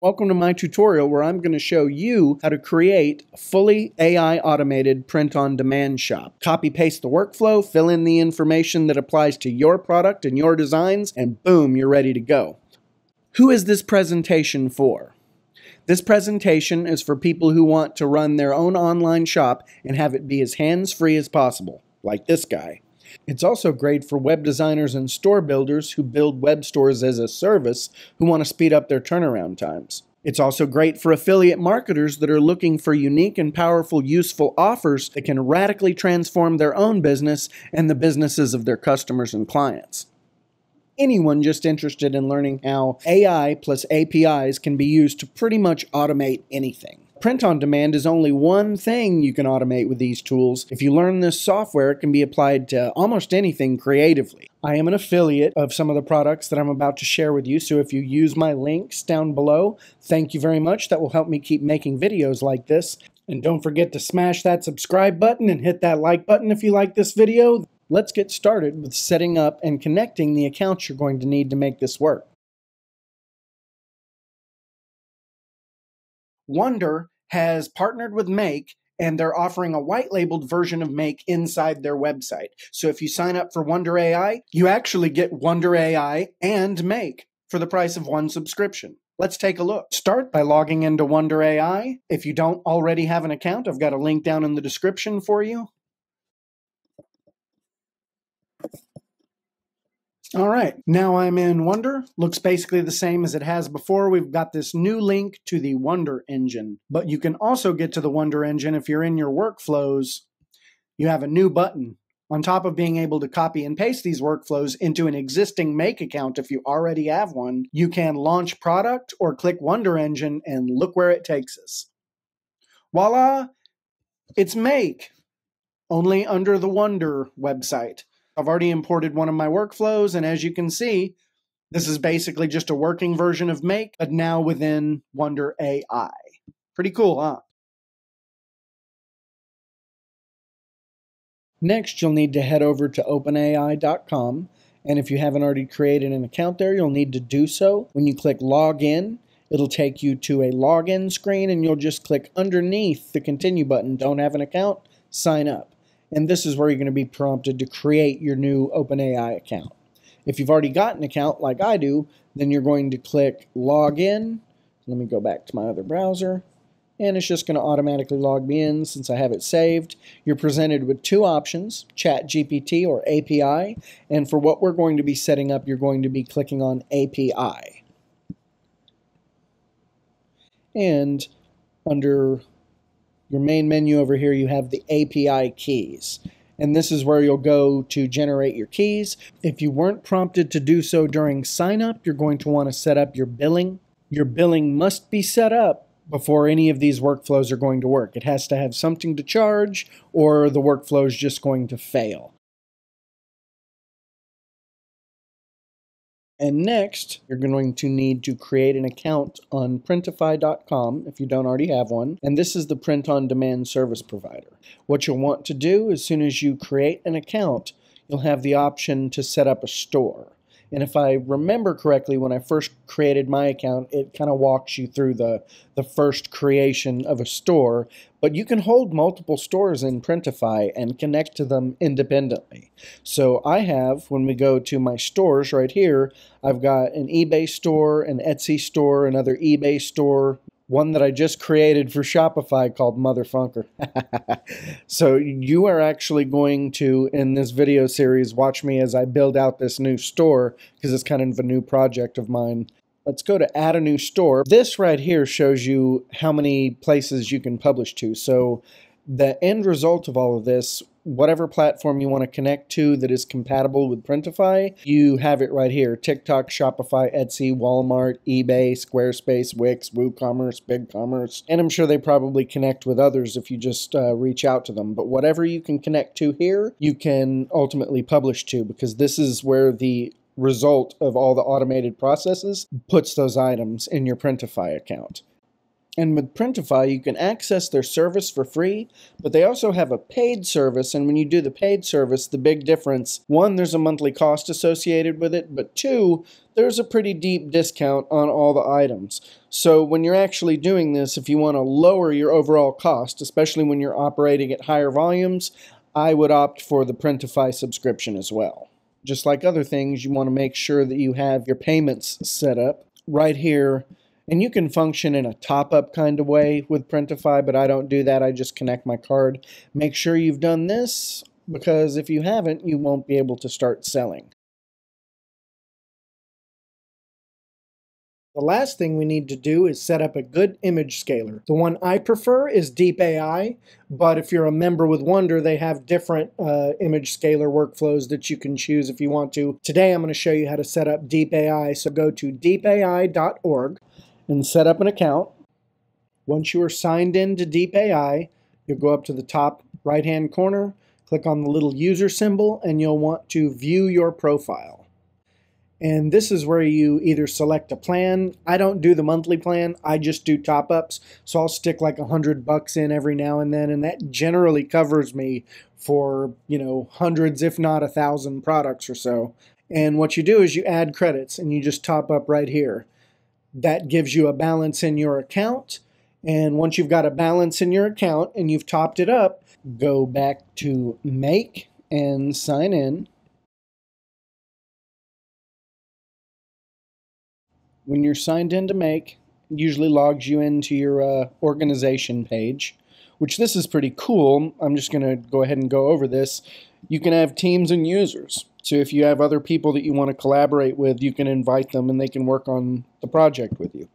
Welcome to my tutorial where I'm going to show you how to create a fully AI automated print on demand shop. Copy paste the workflow, fill in the information that applies to your product and your designs, and boom, you're ready to go. Who is this presentation for? This presentation is for people who want to run their own online shop and have it be as hands free as possible, like this guy. It's also great for web designers and store builders who build web stores as a service who want to speed up their turnaround times. It's also great for affiliate marketers that are looking for unique and powerful, useful offers that can radically transform their own business and the businesses of their customers and clients. Anyone just interested in learning how AI plus APIs can be used to pretty much automate anything. Print on demand is only one thing you can automate with these tools. If you learn this software, it can be applied to almost anything creatively. I am an affiliate of some of the products that I'm about to share with you, so if you use my links down below, thank you very much. That will help me keep making videos like this. And don't forget to smash that subscribe button and hit that like button if you like this video. Let's get started with setting up and connecting the accounts you're going to need to make this work. Wondr has partnered with Make and they're offering a white labeled version of Make inside their website. So if you sign up for Wondr AI, you actually get Wondr AI and Make for the price of one subscription. Let's take a look. Start by logging into Wondr AI. If you don't already have an account, I've got a link down in the description for you. All right, now I'm in Wondr. Looks basically the same as it has before. We've got this new link to the Wondr engine. But you can also get to the Wondr engine if you're in your workflows. You have a new button. On top of being able to copy and paste these workflows into an existing Make account if you already have one, you can launch product or click Wondr Engine and look where it takes us. Voila! It's Make, only under the Wondr website. I've already imported one of my workflows, and as you can see, this is basically just a working version of Make, but now within Wondr AI. Pretty cool, huh? Next, you'll need to head over to openai.com, and if you haven't already created an account there, you'll need to do so. When you click Login, it'll take you to a login screen, and you'll just click underneath the Continue button. Don't have an account? Sign up. And this is where you're going to be prompted to create your new OpenAI account. If you've already got an account like I do, then you're going to click Login. Let me go back to my other browser. And it's just going to automatically log me in since I have it saved. You're presented with two options, ChatGPT or API. And for what we're going to be setting up, you're going to be clicking on API. And under your main menu over here, you have the API keys. And this is where you'll go to generate your keys. If you weren't prompted to do so during sign up, you're going to want to set up your billing. Your billing must be set up before any of these workflows are going to work. It has to have something to charge or the workflow is just going to fail. And next, you're going to need to create an account on printify.com if you don't already have one. And this is the print on demand service provider. What you'll want to do as soon as you create an account, you'll have the option to set up a store. And if I remember correctly, when I first created my account, it kind of walks you through the, the first creation of a store. But you can hold multiple stores in Printify and connect to them independently. So I have, when we go to my stores right here, I've got an eBay store, an Etsy store, another eBay store, one that I just created for Shopify called Motherfunker. so you are actually going to, in this video series, watch me as I build out this new store because it's kind of a new project of mine. Let's go to add a new store. This right here shows you how many places you can publish to. So the end result of all of this, whatever platform you want to connect to that is compatible with Printify, you have it right here. TikTok, Shopify, Etsy, Walmart, eBay, Squarespace, Wix, WooCommerce, BigCommerce, and I'm sure they probably connect with others if you just uh, reach out to them. But whatever you can connect to here, you can ultimately publish to because this is where the result of all the automated processes puts those items in your Printify account. And with Printify, you can access their service for free, but they also have a paid service. And when you do the paid service, the big difference one, there's a monthly cost associated with it, but two, there's a pretty deep discount on all the items. So when you're actually doing this, if you want to lower your overall cost, especially when you're operating at higher volumes, I would opt for the Printify subscription as well. Just like other things, you want to make sure that you have your payments set up. Right here, and you can function in a top up kind of way with Printify, but I don't do that. I just connect my card. Make sure you've done this because if you haven't, you won't be able to start selling. The last thing we need to do is set up a good image scaler. The one I prefer is Deep AI, but if you're a member with Wondr, they have different uh, image scaler workflows that you can choose if you want to. Today I'm going to show you how to set up Deep AI, so go to deepai.org and set up an account. Once you are signed in to DeepAI, you'll go up to the top right hand corner, click on the little user symbol, and you'll want to view your profile. And this is where you either select a plan. I don't do the monthly plan, I just do top ups. So I'll stick like a hundred bucks in every now and then, and that generally covers me for, you know, hundreds, if not a thousand products or so. And what you do is you add credits and you just top up right here that gives you a balance in your account. And once you've got a balance in your account and you've topped it up, go back to Make and sign in. When you're signed in to Make, usually logs you into your uh, organization page, which this is pretty cool. I'm just going to go ahead and go over this. You can have teams and users. So if you have other people that you want to collaborate with, you can invite them and they can work on the project with you.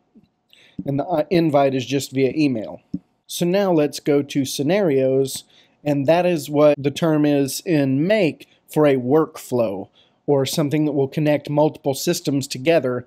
And the uh, invite is just via email. So now let's go to scenarios, and that is what the term is in Make for a workflow or something that will connect multiple systems together.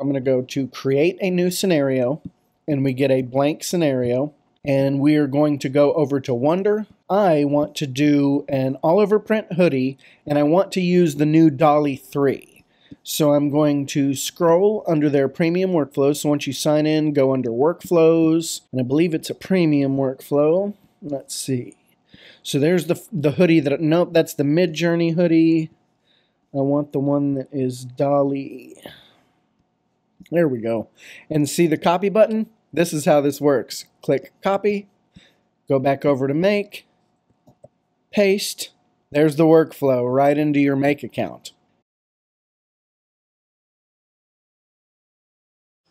I'm going to go to create a new scenario, and we get a blank scenario and we are going to go over to Wondr. I want to do an all over print hoodie and I want to use the new DALL-E 3. So I'm going to scroll under their premium workflows. So once you sign in, go under workflows, and I believe it's a premium workflow. Let's see. So there's the the hoodie that nope, that's the Midjourney hoodie. I want the one that is DALL-E. There we go. And see the copy button? This is how this works. Click copy, go back over to make, paste. There's the workflow right into your make account.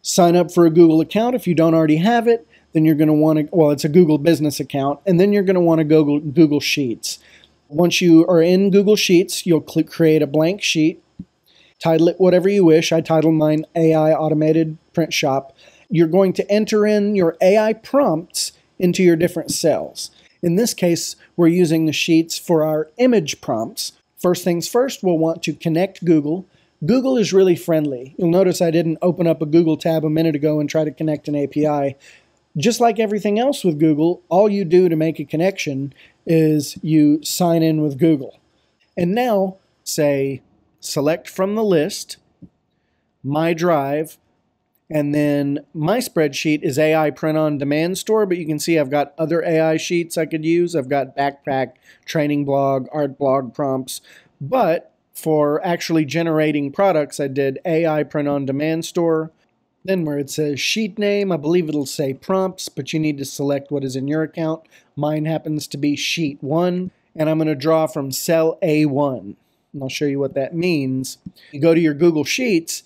Sign up for a Google account if you don't already have it. Then you're going to want to, well, it's a Google business account, and then you're going to want to Google, Google Sheets. Once you are in Google Sheets, you'll click create a blank sheet, title it whatever you wish. I title mine AI Automated Print Shop you're going to enter in your AI prompts into your different cells. In this case, we're using the sheets for our image prompts. First things first, we'll want to connect Google. Google is really friendly. You'll notice I didn't open up a Google tab a minute ago and try to connect an API. Just like everything else with Google, all you do to make a connection is you sign in with Google. And now, say, select from the list, My Drive, and then my spreadsheet is AI print on demand store, but you can see I've got other AI sheets I could use. I've got backpack, training blog, art blog prompts. But for actually generating products, I did AI print on demand store. Then where it says sheet name, I believe it'll say prompts, but you need to select what is in your account. Mine happens to be sheet one, and I'm going to draw from cell A1. And I'll show you what that means. You go to your Google Sheets,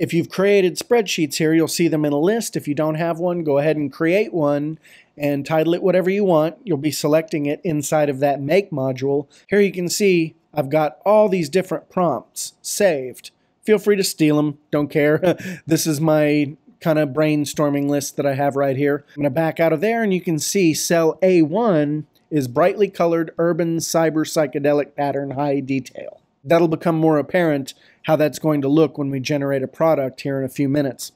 if you've created spreadsheets here, you'll see them in a list. If you don't have one, go ahead and create one and title it whatever you want. You'll be selecting it inside of that make module. Here you can see I've got all these different prompts saved. Feel free to steal them, don't care. this is my kind of brainstorming list that I have right here. I'm to back out of there and you can see cell A1 is brightly colored urban cyber psychedelic pattern high detail. That'll become more apparent how that's going to look when we generate a product here in a few minutes.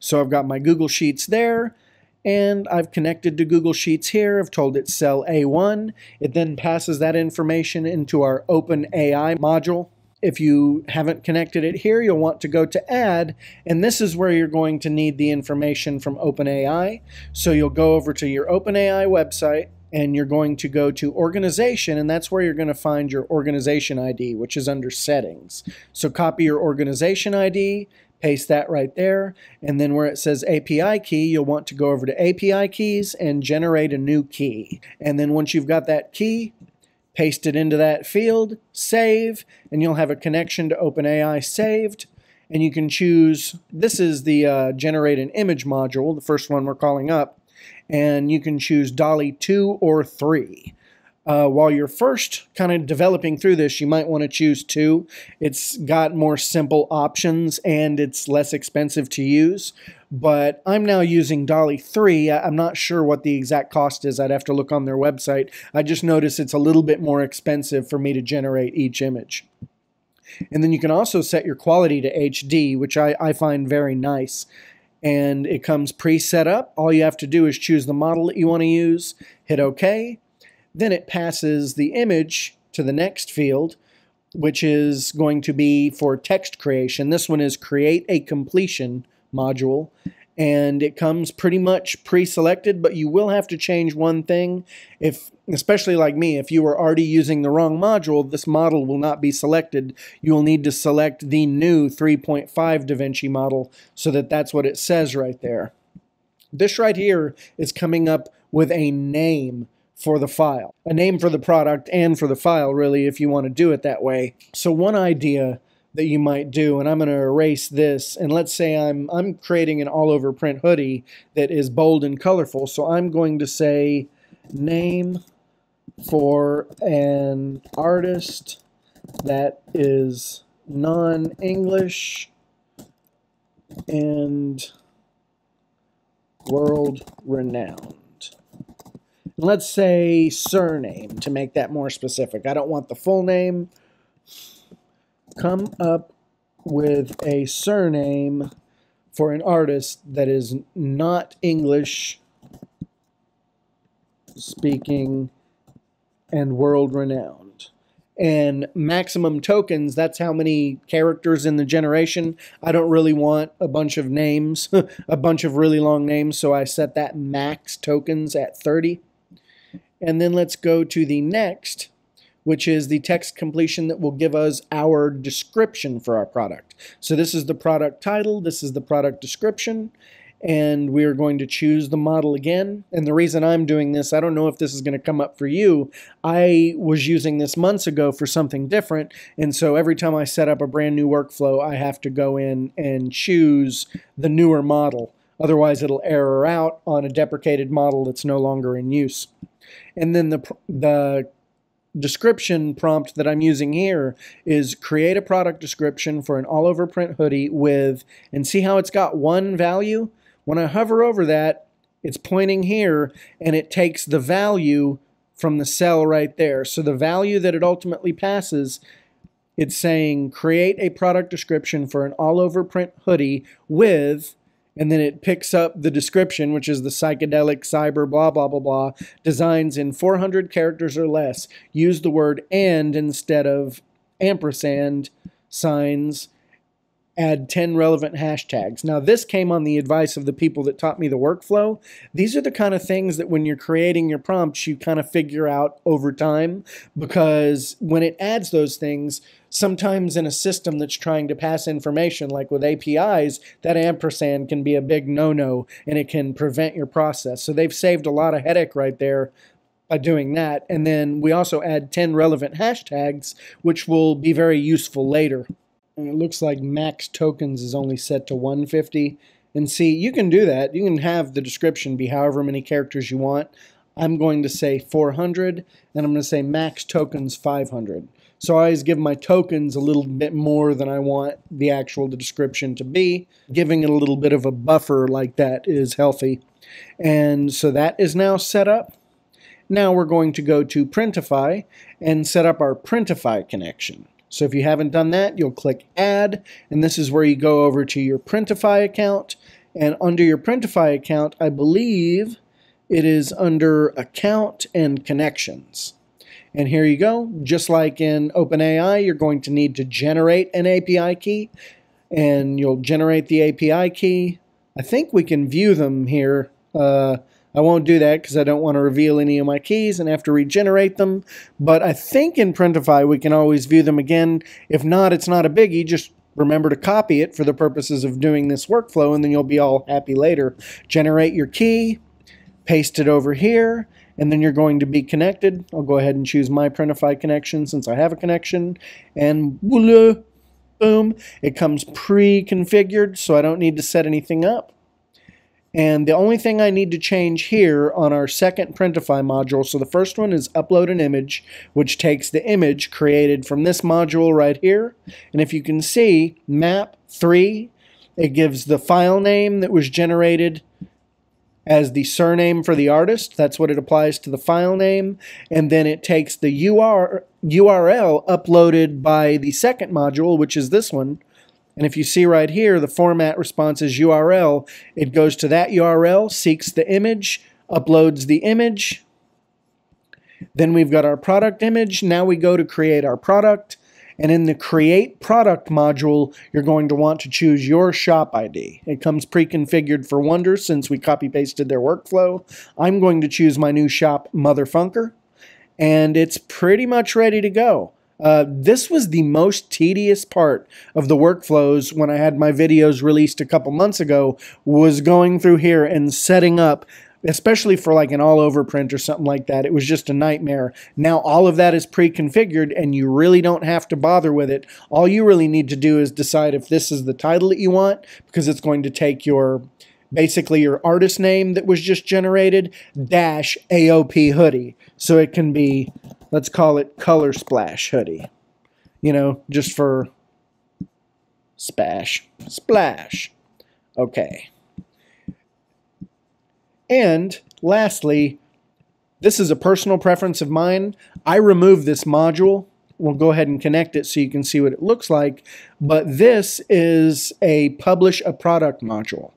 So I've got my Google Sheets there, and I've connected to Google Sheets here. I've told it cell A1. It then passes that information into our OpenAI module. if you haven't connected it here, you'll want to go to add, and this is where you're going to need the information from OpenAI. So you'll go over to your OpenAI website, and you're going to go to organization and that's where you're going to find your organization ID which is under settings. So copy your organization ID paste that right there and then where it says API key you'll want to go over to API keys and generate a new key. And then once you've got that key paste it into that field save and you'll have a connection to OpenAI saved. And you can choose this is the uh, generate an image module the first one we're calling up and you can choose DALL-E 2 or 3. Uh, while you're first kind of developing through this, you might want to choose 2. It's got more simple options and it's less expensive to use. But I'm now using DALL-E 3. I'm not sure what the exact cost is. I'd have to look on their website. I just noticed it's a little bit more expensive for me to generate each image. And then you can also set your quality to HD, which I, I find very nice and it comes pre-set up. All you have to do is choose the model that you want to use, hit OK. Then it passes the image to the next field, which is going to be for text creation. This one is create a completion module and it comes pretty much pre-selected but you will have to change one thing. If especially like me if you are already using the wrong module this model will not be selected. You will need to select the new 3.5 DaVinci model so that that's what it says right there. This right here is coming up with a name for the file a name for the product and for the file really if you want to do it that way. So one idea that you might do and I'm going to erase this and let's say I'm I'm creating an all over print hoodie that is bold and colorful so I'm going to say name for an artist that is non-English and world renowned. Let's say surname to make that more specific. I don't want the full name come up with a surname for an artist that is not English speaking and world renowned. And maximum tokens, that's how many characters in the generation. I don't really want a bunch of names, a bunch of really long names, so I set that max tokens at 30. And then let's go to the next which is the text completion that will give us our description for our product. So this is the product title, this is the product description, and we are going to choose the model again. And the reason I'm doing this, I don't know if this is going to come up for you. I was using this months ago for something different, and so every time I set up a brand new workflow, I have to go in and choose the newer model. Otherwise, it'll error out on a deprecated model that's no longer in use. And then the, the description prompt that I'm using here is create a product description for an all over print hoodie with, and see how it's got one value? When I hover over that, it's pointing here and it takes the value from the cell right there. So the value that it ultimately passes, it's saying create a product description for an all over print hoodie with and then it picks up the description, which is the psychedelic cyber blah blah blah blah designs in 400 characters or less. Use the word and instead of ampersand signs. Add 10 relevant hashtags. Now, this came on the advice of the people that taught me the workflow. These are the kind of things that when you're creating your prompts, you kind of figure out over time because when it adds those things, sometimes in a system that's trying to pass information, like with APIs, that ampersand can be a big no no and it can prevent your process. So they've saved a lot of headache right there by doing that. And then we also add 10 relevant hashtags, which will be very useful later. And it looks like max tokens is only set to 150. And see, you can do that. You can have the description be however many characters you want. I'm going to say 400, and I'm going to say max tokens 500. So I always give my tokens a little bit more than I want the actual description to be. Giving it a little bit of a buffer like that is healthy. And so that is now set up. Now we're going to go to Printify and set up our Printify connection. So if you haven't done that, you'll click Add, and this is where you go over to your Printify account. And under your Printify account, I believe it is under Account and Connections. And here you go. Just like in OpenAI, you're going to need to generate an API key and you'll generate the API key. I think we can view them here. Uh, I won't do that because I don't want to reveal any of my keys and have to regenerate them. But I think in Printify we can always view them again. If not, it's not a biggie. Just remember to copy it for the purposes of doing this workflow and then you'll be all happy later. Generate your key, paste it over here, and then you're going to be connected. I'll go ahead and choose my Printify connection since I have a connection, and voila, boom, it comes pre-configured, so I don't need to set anything up. And the only thing I need to change here on our second Printify module, so the first one is upload an image, which takes the image created from this module right here. And if you can see, map 3, it gives the file name that was generated as the surname for the artist. That's what it applies to the file name. And then it takes the UR, URL uploaded by the second module, which is this one. And if you see right here, the format response is URL. It goes to that URL, seeks the image, uploads the image. Then we've got our product image. Now we go to create our product. And in the Create Product module, you're going to want to choose your shop ID. It comes pre-configured for Wondr since we copy-pasted their workflow. I'm going to choose my new shop, Motherfunker, and it's pretty much ready to go. Uh, this was the most tedious part of the workflows when I had my videos released a couple months ago was going through here and setting up especially for like an all over print or something like that. It was just a nightmare. Now all of that is pre-configured and you really don't have to bother with it. All you really need to do is decide if this is the title that you want because it's going to take your basically your artist name that was just generated dash AOP hoodie. So it can be, let's call it color splash hoodie. You know, just for splash, splash. Okay. And lastly, this is a personal preference of mine. I removed this module. We'll go ahead and connect it so you can see what it looks like. But this is a publish a product module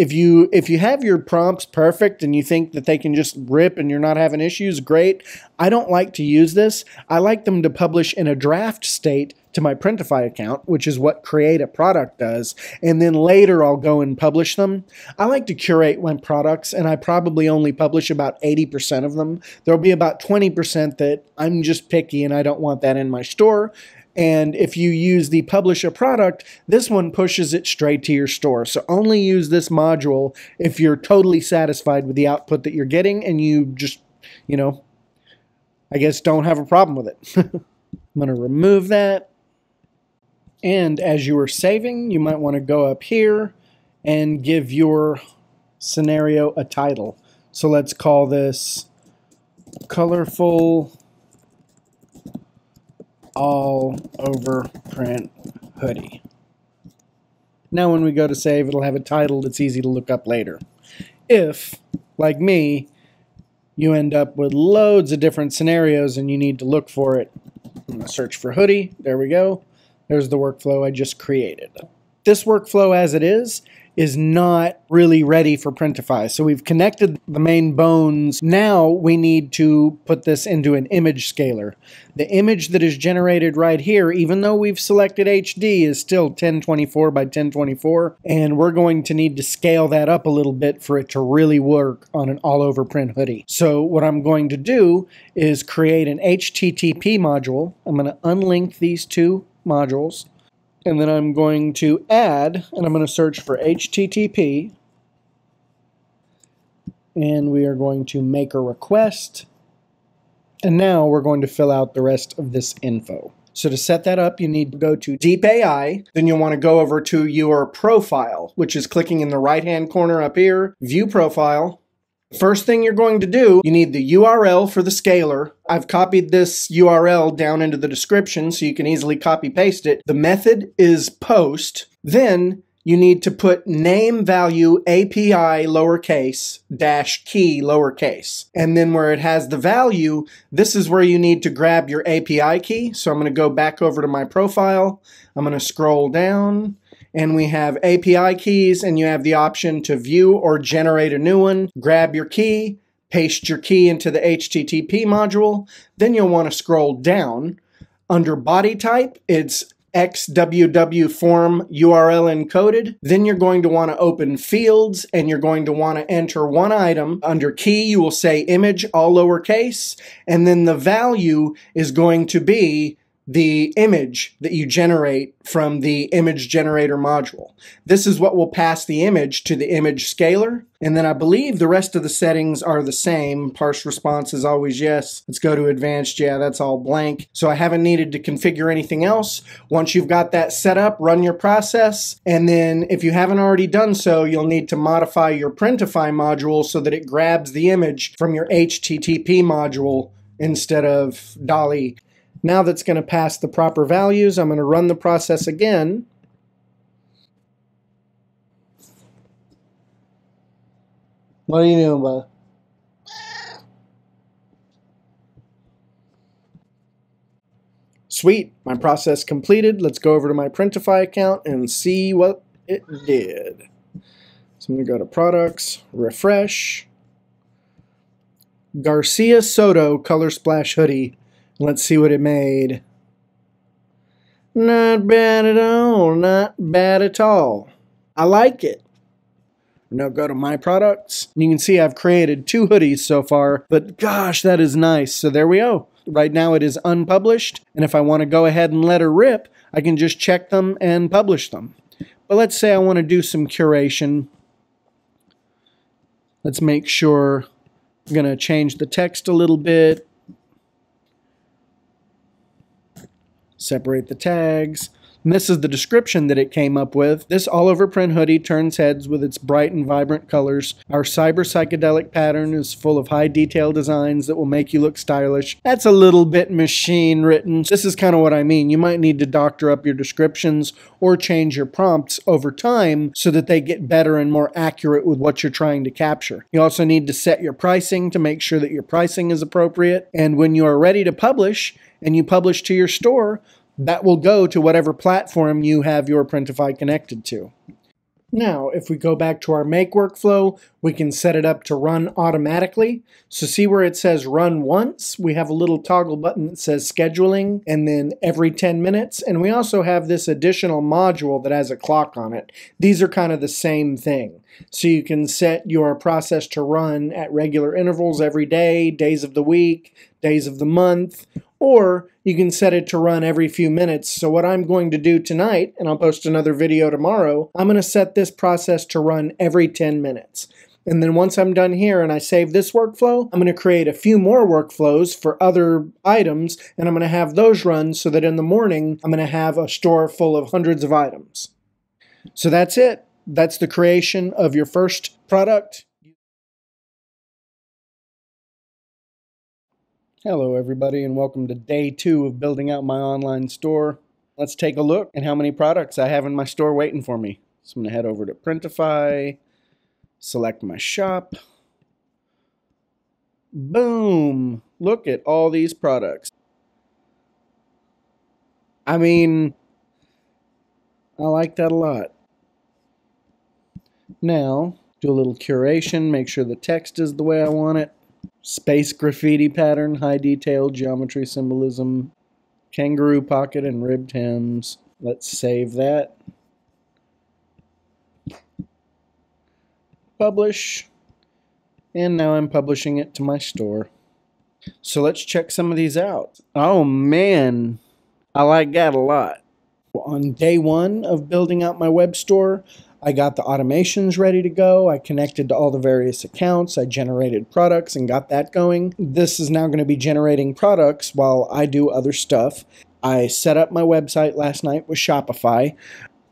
if you if you have your prompts perfect and you think that they can just rip and you're not having issues great. I don't like to use this. I like them to publish in a draft state to my printify account which is what create a product does and then later i'll go and publish them. I like to curate my products and i probably only publish about 80% of them. There'll be about 20% that i'm just picky and i don't want that in my store and if you use the publish a product, this one pushes it straight to your store. So only use this module if you're totally satisfied with the output that you're getting and you just, you know, I guess don't have a problem with it. I'm going to remove that. And as you are saving, you might want to go up here and give your scenario a title. So let's call this colorful all over print hoodie. Now when we go to save, it'll have a title that's easy to look up later. If, like me, you end up with loads of different scenarios and you need to look for it, I'm going to search for hoodie. There we go. There's the workflow I just created. This workflow as it is is not really ready for Printify. So we've connected the main bones. Now we need to put this into an image scaler. The image that is generated right here, even though we've selected HD, is still 1024 by 1024, and we're going to need to scale that up a little bit for it to really work on an all-over print hoodie. So what I'm going to do is create an HTTP module. I'm going to unlink these two modules and then I'm going to add, and I'm going to search for HTTP, and we are going to make a request, and now we're going to fill out the rest of this info. So to set that up, you need to go to Deep AI. Then you'll want to go over to your profile, which is clicking in the right-hand corner up here, View Profile. First thing you're going to do, you need the URL for the scaler. I've copied this URL down into the description so you can easily copy paste it. The method is post. Then you need to put name value API lowercase dash key lowercase. And then where it has the value, this is where you need to grab your API key. So I'm going to go back over to my profile. I'm going to scroll down and we have API keys and you have the option to view or generate a new one. Grab your key, paste your key into the HTTP module. Then you'll want to scroll down. Under body type, it's XWW form URL encoded. Then you're going to want to open fields and you're going to want to enter one item. Under key, you will say image, all lowercase, and then the value is going to be the image that you generate from the image generator module. This is what will pass the image to the image scaler. And then I believe the rest of the settings are the same. Parse response is always yes. Let's go to advanced. Yeah, that's all blank. So I haven't needed to configure anything else. Once you've got that set up, run your process. And then if you haven't already done so, you'll need to modify your Printify module so that it grabs the image from your HTTP module instead of DALL-E. Now that's going to pass the proper values, I'm going to run the process again. What are you doing, bud? Sweet, my process completed. Let's go over to my Printify account and see what it did. So I'm going to go to Products, Refresh, Garcia Soto Color Splash Hoodie. Let's see what it made. Not bad at all. Not bad at all. I like it. Now go to my products. You can see I've created two hoodies so far, but gosh, that is nice. So there we go. Right now it is unpublished, and if I want to go ahead and let her rip, I can just check them and publish them. But let's say I want to do some curation. Let's make sure I'm going to change the text a little bit. Separate the tags. And this is the description that it came up with. This all over print hoodie turns heads with its bright and vibrant colors. Our cyber psychedelic pattern is full of high detail designs that will make you look stylish. That's a little bit machine written. This is kind of what I mean. You might need to doctor up your descriptions or change your prompts over time so that they get better and more accurate with what you're trying to capture. You also need to set your pricing to make sure that your pricing is appropriate. And when you are ready to publish, and you publish to your store, that will go to whatever platform you have your Printify connected to. Now, if we go back to our make workflow, we can set it up to run automatically. So see where it says run once? We have a little toggle button that says scheduling and then every 10 minutes. And we also have this additional module that has a clock on it. These are kind of the same thing. So you can set your process to run at regular intervals every day, days of the week, days of the month, or you can set it to run every few minutes. So what I'm going to do tonight, and I'll post another video tomorrow, I'm going to set this process to run every 10 minutes. And then once I'm done here and I save this workflow, I'm going to create a few more workflows for other items, and I'm going to have those run so that in the morning, I'm going to have a store full of hundreds of items. So that's it. That's the creation of your first product. Hello everybody and welcome to day two of building out my online store. Let's take a look at how many products I have in my store waiting for me. So I'm going to head over to Printify, select my shop. Boom! Look at all these products. I mean, I like that a lot. Now, do a little curation, make sure the text is the way I want it. Space graffiti pattern, high detail, geometry symbolism, kangaroo pocket and ribbed hems. Let's save that. Publish. And now I'm publishing it to my store. So let's check some of these out. Oh man, I like that a lot. On day one of building out my web store, I got the automations ready to go. I connected to all the various accounts. I generated products and got that going. This is now going to be generating products while I do other stuff. I set up my website last night with Shopify.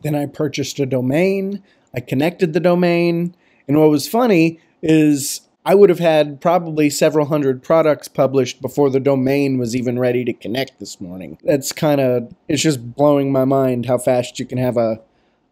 Then I purchased a domain. I connected the domain. And what was funny is I would have had probably several hundred products published before the domain was even ready to connect this morning. That's kind of, it's just blowing my mind how fast you can have a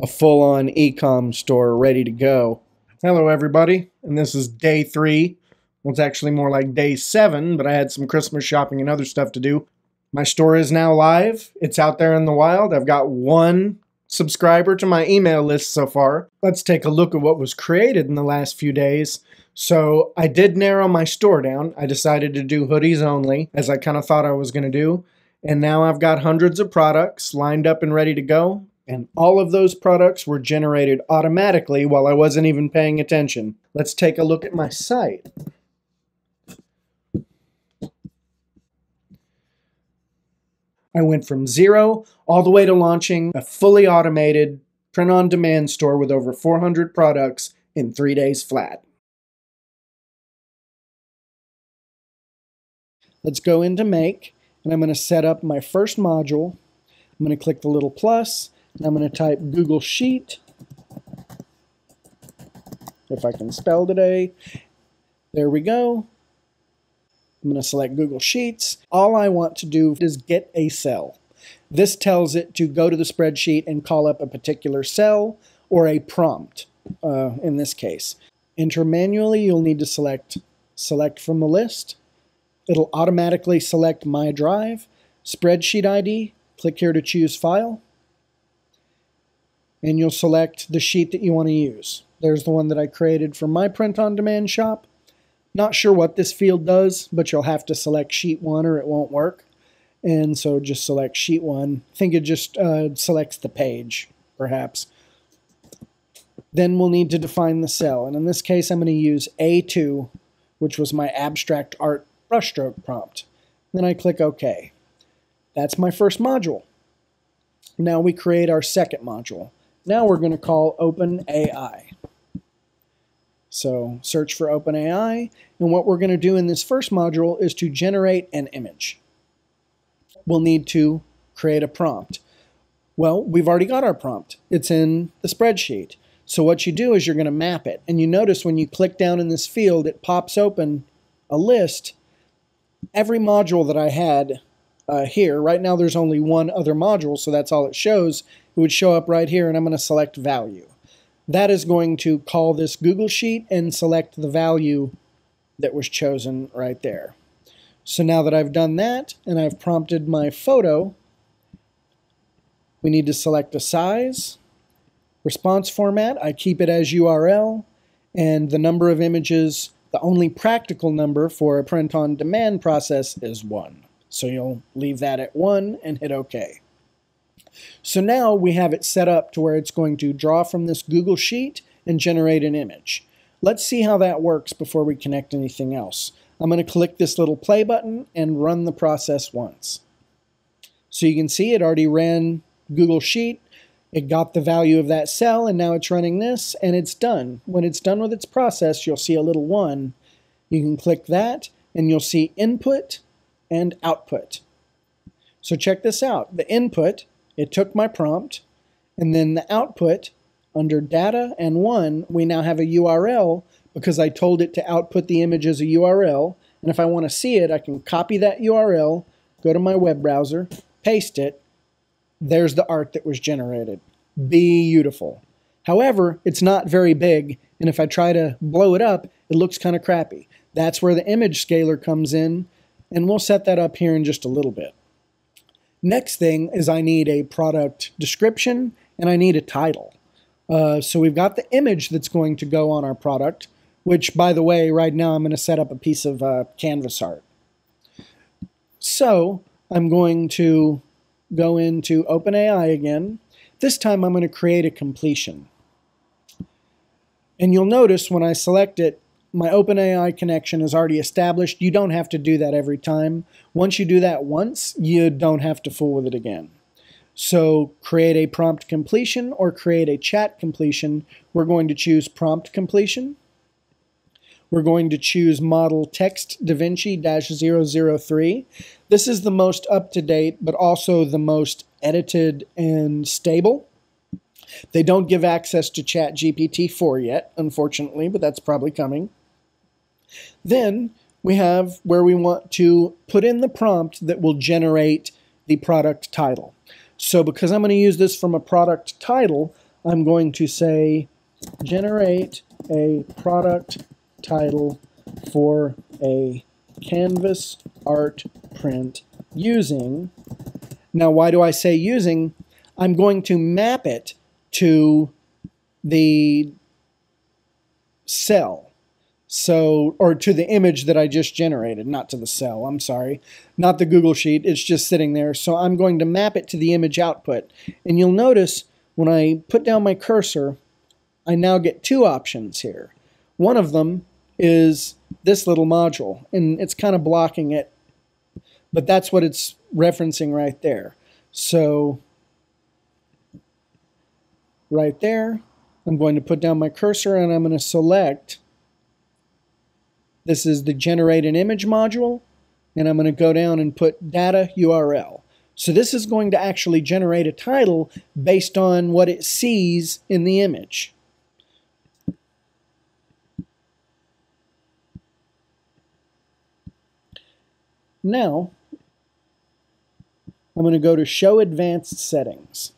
a full-on e-com store ready to go. Hello everybody, and this is day three. Well, it's actually more like day seven, but I had some Christmas shopping and other stuff to do. My store is now live. It's out there in the wild. I've got one subscriber to my email list so far. Let's take a look at what was created in the last few days. So I did narrow my store down. I decided to do hoodies only, as I kind of thought I was going to do. And now I've got hundreds of products lined up and ready to go. And all of those products were generated automatically while I wasn't even paying attention. Let's take a look at my site. I went from zero all the way to launching a fully automated print on demand store with over 400 products in three days flat. Let's go into Make, and I'm going to set up my first module. I'm going to click the little plus, I'm going to type Google Sheet, if I can spell today. There we go. I'm going to select Google Sheets. All I want to do is get a cell. This tells it to go to the spreadsheet and call up a particular cell or a prompt uh, in this case. Enter manually, you'll need to select Select from the list. It'll automatically select My Drive, Spreadsheet ID, click here to choose File, and you'll select the sheet that you want to use. There's the one that I created for my print-on-demand shop. Not sure what this field does, but you'll have to select sheet one or it won't work. And so just select sheet one. I think it just uh, selects the page, perhaps. Then we'll need to define the cell. And in this case, I'm going to use A2, which was my abstract art brushstroke prompt. Then I click OK. That's my first module. Now we create our second module. Now we're going to call OpenAI. So search for OpenAI, and what we're going to do in this first module is to generate an image. We'll need to create a prompt. Well, we've already got our prompt. It's in the spreadsheet. So what you do is you're going to map it. And you notice when you click down in this field, it pops open a list. Every module that I had uh, here, right now there's only one other module, so that's all it shows. It would show up right here, and I'm going to select value that is going to call this Google Sheet and select the value that was chosen right there. So now that I've done that and I've prompted my photo, we need to select a size, response format, I keep it as URL, and the number of images, the only practical number for a print on demand process is one. So you'll leave that at one and hit OK. So now we have it set up to where it's going to draw from this Google Sheet and generate an image. Let's see how that works before we connect anything else. I'm going to click this little play button and run the process once. So you can see it already ran Google Sheet. It got the value of that cell and now it's running this and it's done. When it's done with its process, you'll see a little one. You can click that and you'll see input and output. So check this out. The input it took my prompt, and then the output under data and one, we now have a URL because I told it to output the image as a URL. And if I want to see it, I can copy that URL, go to my web browser, paste it. There's the art that was generated. Beautiful. However, it's not very big, and if I try to blow it up, it looks kind of crappy. That's where the image scaler comes in, and we'll set that up here in just a little bit. Next thing is I need a product description and I need a title. Uh, so we've got the image that's going to go on our product, which by the way, right now I'm going to set up a piece of uh, canvas art. So I'm going to go into OpenAI again. This time I'm going to create a completion. And you'll notice when I select it, my OpenAI connection is already established. You don't have to do that every time. Once you do that once, you don't have to fool with it again. So create a prompt completion or create a chat completion. We're going to choose prompt completion. We're going to choose model text DaVinci 003. This is the most up-to-date, but also the most edited and stable. They don't give access to Chat GPT 4 yet, unfortunately, but that's probably coming. Then we have where we want to put in the prompt that will generate the product title. So because I'm going to use this from a product title, I'm going to say generate a product title for a canvas art print using. Now, why do I say using? I'm going to map it to the cell. So, or to the image that I just generated, not to the cell, I'm sorry, not the Google Sheet, it's just sitting there. So I'm going to map it to the image output. And you'll notice when I put down my cursor, I now get two options here. One of them is this little module, and it's kind of blocking it, but that's what it's referencing right there. So right there, I'm going to put down my cursor and I'm going to select, this is the generate an image module, and I'm going to go down and put data URL. So this is going to actually generate a title based on what it sees in the image. Now, I'm going to go to Show Advanced Settings.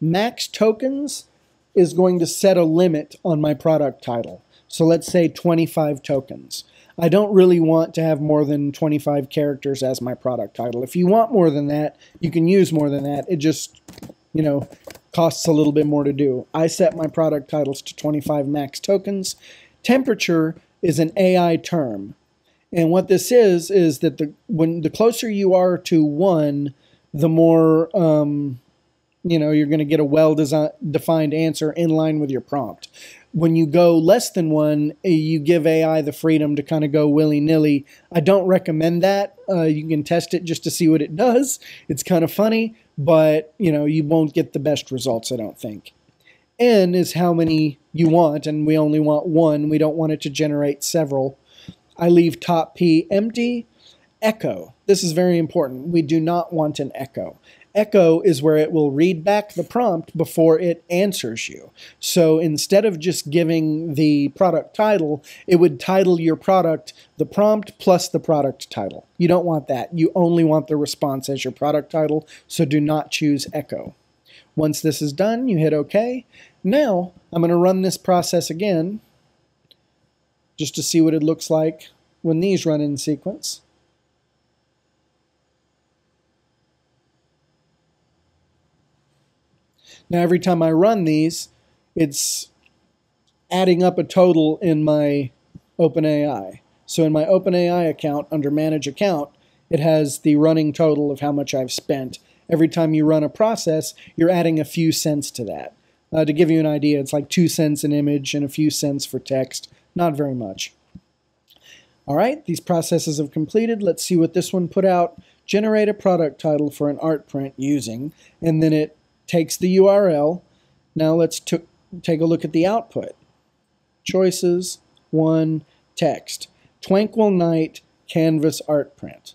Max Tokens is going to set a limit on my product title. So let's say 25 tokens. I don't really want to have more than 25 characters as my product title. If you want more than that, you can use more than that. It just, you know, costs a little bit more to do. I set my product titles to 25 max tokens. Temperature is an AI term. And what this is is that the when the closer you are to one, the more um, you know you're going to get a well defined answer in line with your prompt. When you go less than one, eh, you give AI the freedom to kind of go willy nilly. I don't recommend that. Uh, you can test it just to see what it does. It's kind of funny, but you know you won't get the best results. I don't think. N is how many you want, and we only want one. We don't want it to generate several. I leave top P empty. Echo. This is very important. We do not want an echo. Echo is where it will read back the prompt before it answers you. So instead of just giving the product title, it would title your product the prompt plus the product title. You don't want that. You only want the response as your product title, so do not choose Echo. Once this is done, you hit OK. Now, I'm going to run this process again just to see what it looks like when these run in sequence. Now every time I run these, it's adding up a total in my OpenAI. So in my OpenAI account, under Manage Account, it has the running total of how much I've spent. Every time you run a process, you're adding a few cents to that. Uh, to give you an idea, it's like two cents an image and a few cents for text. Not very much. All right, these processes have completed. Let's see what this one put out. Generate a product title for an art print using, and then it takes the URL. Now let's take a look at the output. Choices, one, text. Tranquil Night Canvas Art Print.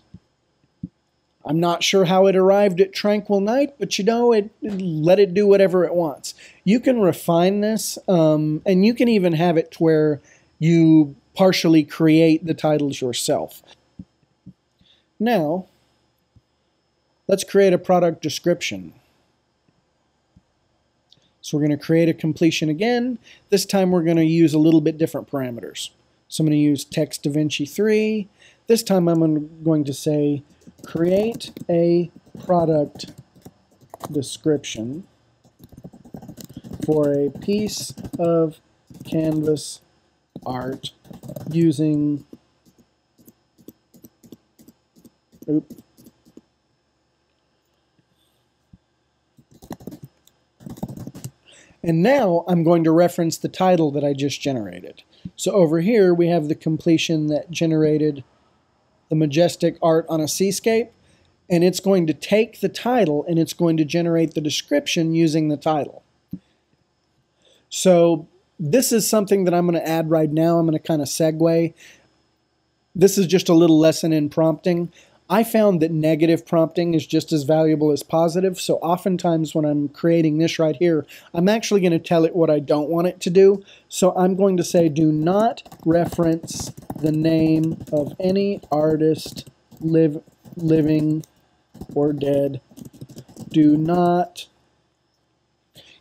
I'm not sure how it arrived at Tranquil Night, but you know, it, it let it do whatever it wants. You can refine this, um, and you can even have it to where you partially create the titles yourself. Now, let's create a product description. So we're going to create a completion again. This time we're going to use a little bit different parameters. So I'm going to use text DaVinci 3. This time I'm going to say create a product description for a piece of canvas art using And now I'm going to reference the title that I just generated. So over here we have the completion that generated the majestic art on a seascape and it's going to take the title and it's going to generate the description using the title. So this is something that I'm going to add right now. I'm going to kind of segue. This is just a little lesson in prompting. I found that negative prompting is just as valuable as positive. So oftentimes when I'm creating this right here, I'm actually going to tell it what I don't want it to do. So I'm going to say, do not reference the name of any artist live, living or dead. Do not,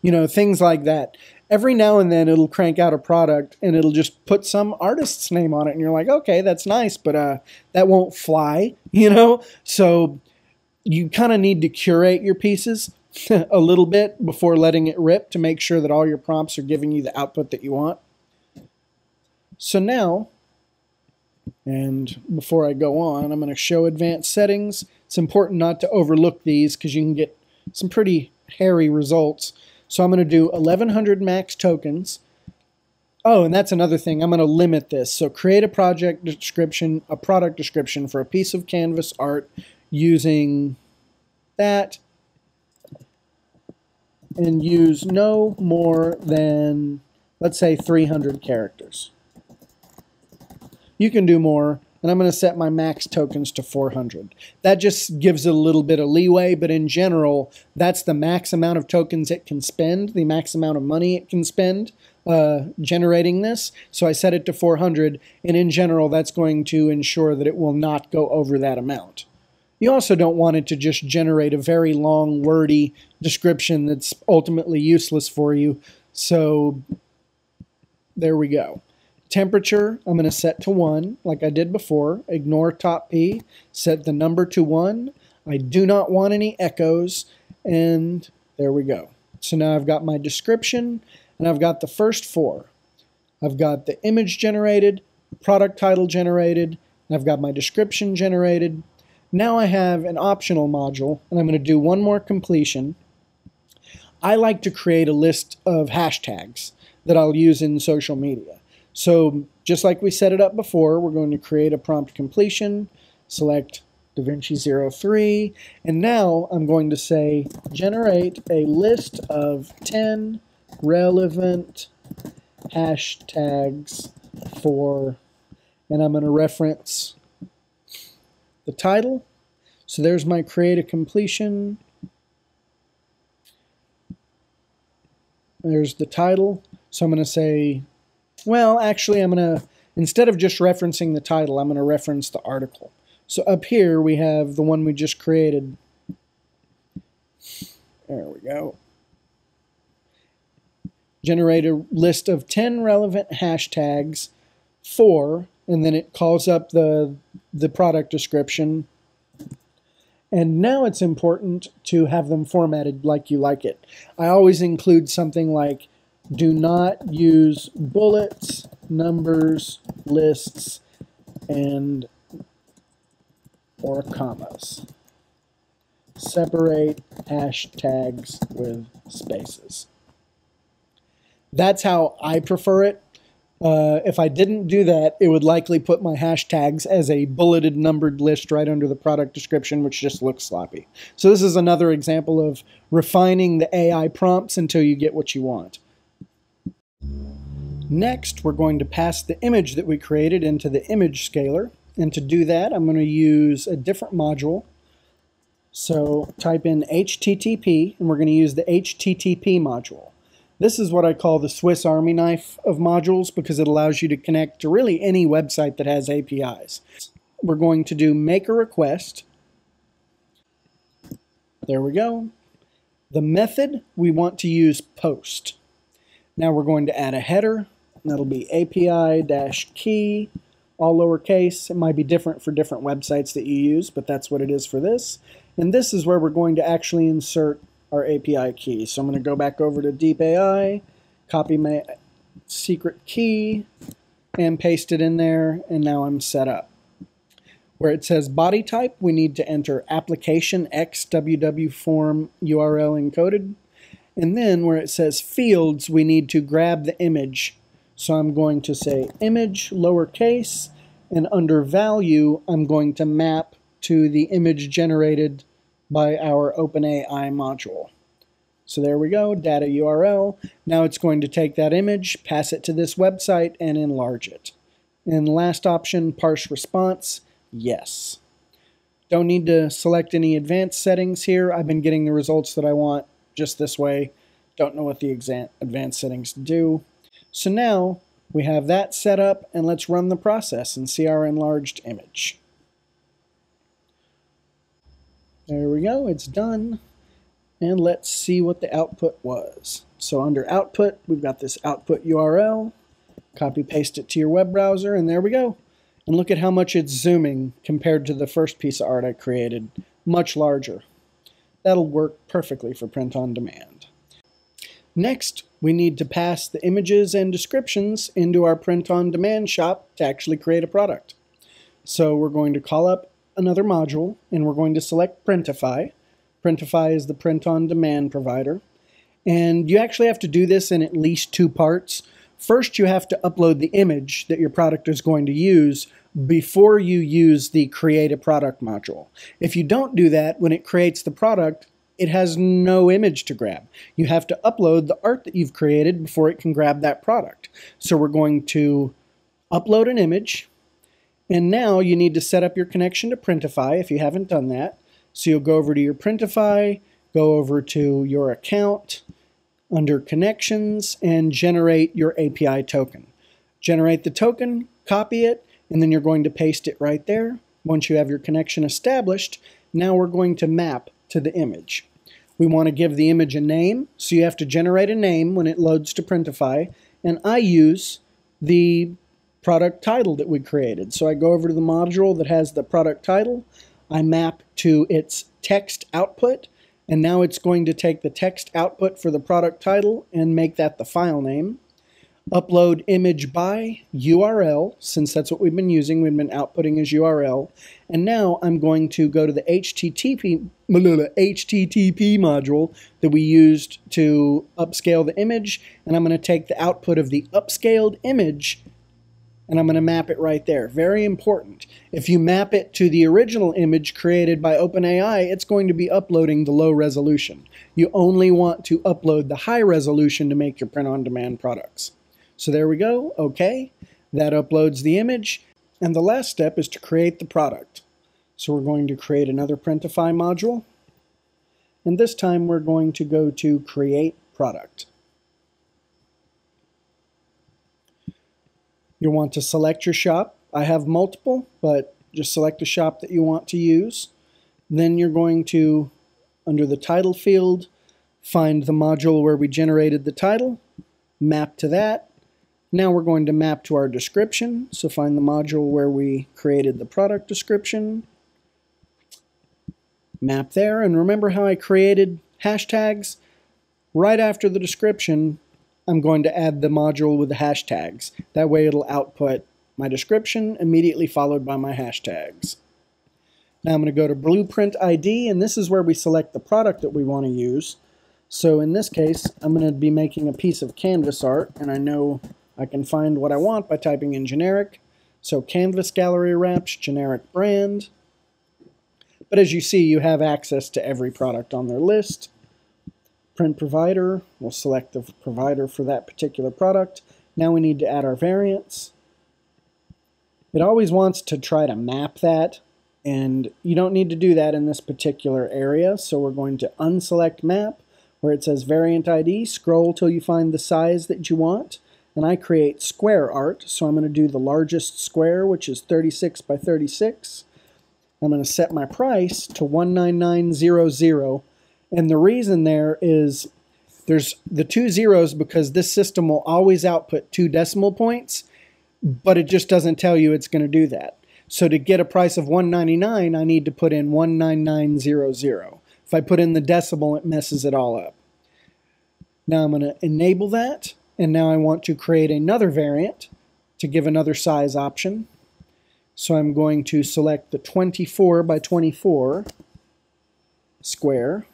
you know, things like that every now and then it'll crank out a product and it'll just put some artist's name on it and you're like okay that's nice but uh, that won't fly you know so you kind of need to curate your pieces a little bit before letting it rip to make sure that all your prompts are giving you the output that you want. So now, and before I go on, I'm going to show advanced settings. It's important not to overlook these because you can get some pretty hairy results. So I'm going to do 1100 max tokens. Oh, and that's another thing. I'm going to limit this. So create a project description, a product description for a piece of canvas art using that and use no more than, let's say, 300 characters. You can do more, and I'm going to set my max tokens to 400. That just gives it a little bit of leeway, but in general, that's the max amount of tokens it can spend, the max amount of money it can spend uh, generating this. So I set it to 400, and in general, that's going to ensure that it will not go over that amount. You also don't want it to just generate a very long, wordy description that's ultimately useless for you. So there we go. Temperature, I'm going to set to 1, like I did before. Ignore top P. Set the number to 1. I do not want any echoes. And there we go. So now I've got my description, and I've got the first four. I've got the image generated, product title generated, and I've got my description generated. Now I have an optional module, and I'm going to do one more completion. I like to create a list of hashtags that I'll use in social media. So just like we set it up before, we're going to create a prompt completion, select DaVinci 03, and now I'm going to say generate a list of 10 relevant hashtags for, and I'm going to reference the title. So there's my create a completion. There's the title. So I'm going to say well, actually, I'm going to, instead of just referencing the title, I'm going to reference the article. So up here, we have the one we just created. There we go. Generate a list of 10 relevant hashtags for, and then it calls up the, the product description. And now it's important to have them formatted like you like it. I always include something like do not use bullets, numbers, lists, and or commas. Separate hashtags with spaces. That's how I prefer it. Uh, if I didn't do that, it would likely put my hashtags as a bulleted numbered list right under the product description, which just looks sloppy. So this is another example of refining the AI prompts until you get what you want. Next, we're going to pass the image that we created into the image scaler. And to do that, I'm going to use a different module. So type in HTTP, and we're going to use the HTTP module. This is what I call the Swiss Army knife of modules because it allows you to connect to really any website that has APIs. We're going to do make a request. There we go. The method, we want to use post. Now we're going to add a header. That'll be API-key, all lowercase. It might be different for different websites that you use, but that's what it is for this. And this is where we're going to actually insert our API key. So I'm going to go back over to Deep AI, copy my secret key, and paste it in there, and now I'm set up. Where it says body type, we need to enter application XWW form URL encoded. And then where it says fields, we need to grab the image. So I'm going to say image lowercase, and under value, I'm going to map to the image generated by our OpenAI module. So there we go, data URL. Now it's going to take that image, pass it to this website, and enlarge it. And last option, parse response, yes. Don't need to select any advanced settings here. I've been getting the results that I want just this way. Don't know what the advanced settings do. So now we have that set up and let's run the process and see our enlarged image. There we go, it's done. And let's see what the output was. So under output, we've got this output URL. Copy paste it to your web browser and there we go. And look at how much it's zooming compared to the first piece of art I created. Much larger. That'll work perfectly for print on demand. Next, we need to pass the images and descriptions into our print on demand shop to actually create a product. So we're going to call up another module and we're going to select Printify. Printify is the print on demand provider. And you actually have to do this in at least two parts. First, you have to upload the image that your product is going to use before you use the create a product module. If you don't do that, when it creates the product, it has no image to grab. You have to upload the art that you've created before it can grab that product. So we're going to upload an image, and now you need to set up your connection to Printify if you haven't done that. So you'll go over to your Printify, go over to your account, under Connections, and generate your API token. Generate the token, copy it, and then you're going to paste it right there. Once you have your connection established, now we're going to map to the image. We want to give the image a name, so you have to generate a name when it loads to Printify, and I use the product title that we created. So I go over to the module that has the product title, I map to its text output, and now it's going to take the text output for the product title and make that the file name upload image by URL, since that's what we've been using, we've been outputting as URL. And now I'm going to go to the HTTP, HTTP module that we used to upscale the image, and I'm going to take the output of the upscaled image and I'm going to map it right there. Very important. If you map it to the original image created by OpenAI, it's going to be uploading the low resolution. You only want to upload the high resolution to make your print-on-demand products. So there we go, okay. That uploads the image. And the last step is to create the product. So we're going to create another Printify module. And this time we're going to go to Create Product. You'll want to select your shop. I have multiple, but just select a shop that you want to use. Then you're going to, under the title field, find the module where we generated the title, map to that, now we're going to map to our description. So find the module where we created the product description. Map there. And remember how I created hashtags? Right after the description, I'm going to add the module with the hashtags. That way it'll output my description immediately followed by my hashtags. Now I'm going to go to Blueprint ID, and this is where we select the product that we want to use. So in this case, I'm going to be making a piece of canvas art, and I know I can find what I want by typing in generic. So canvas gallery wraps, generic brand. But as you see, you have access to every product on their list. Print provider, we'll select the provider for that particular product. Now we need to add our variants. It always wants to try to map that, and you don't need to do that in this particular area, so we're going to unselect map, where it says variant ID, scroll till you find the size that you want, and I create square art. So I'm going to do the largest square, which is 36 by 36. I'm going to set my price to 19900. And the reason there is there's the two zeros because this system will always output two decimal points, but it just doesn't tell you it's going to do that. So to get a price of 199, I need to put in 19900. If I put in the decimal, it messes it all up. Now I'm going to enable that. And now I want to create another variant to give another size option. So I'm going to select the 24 by 24 square,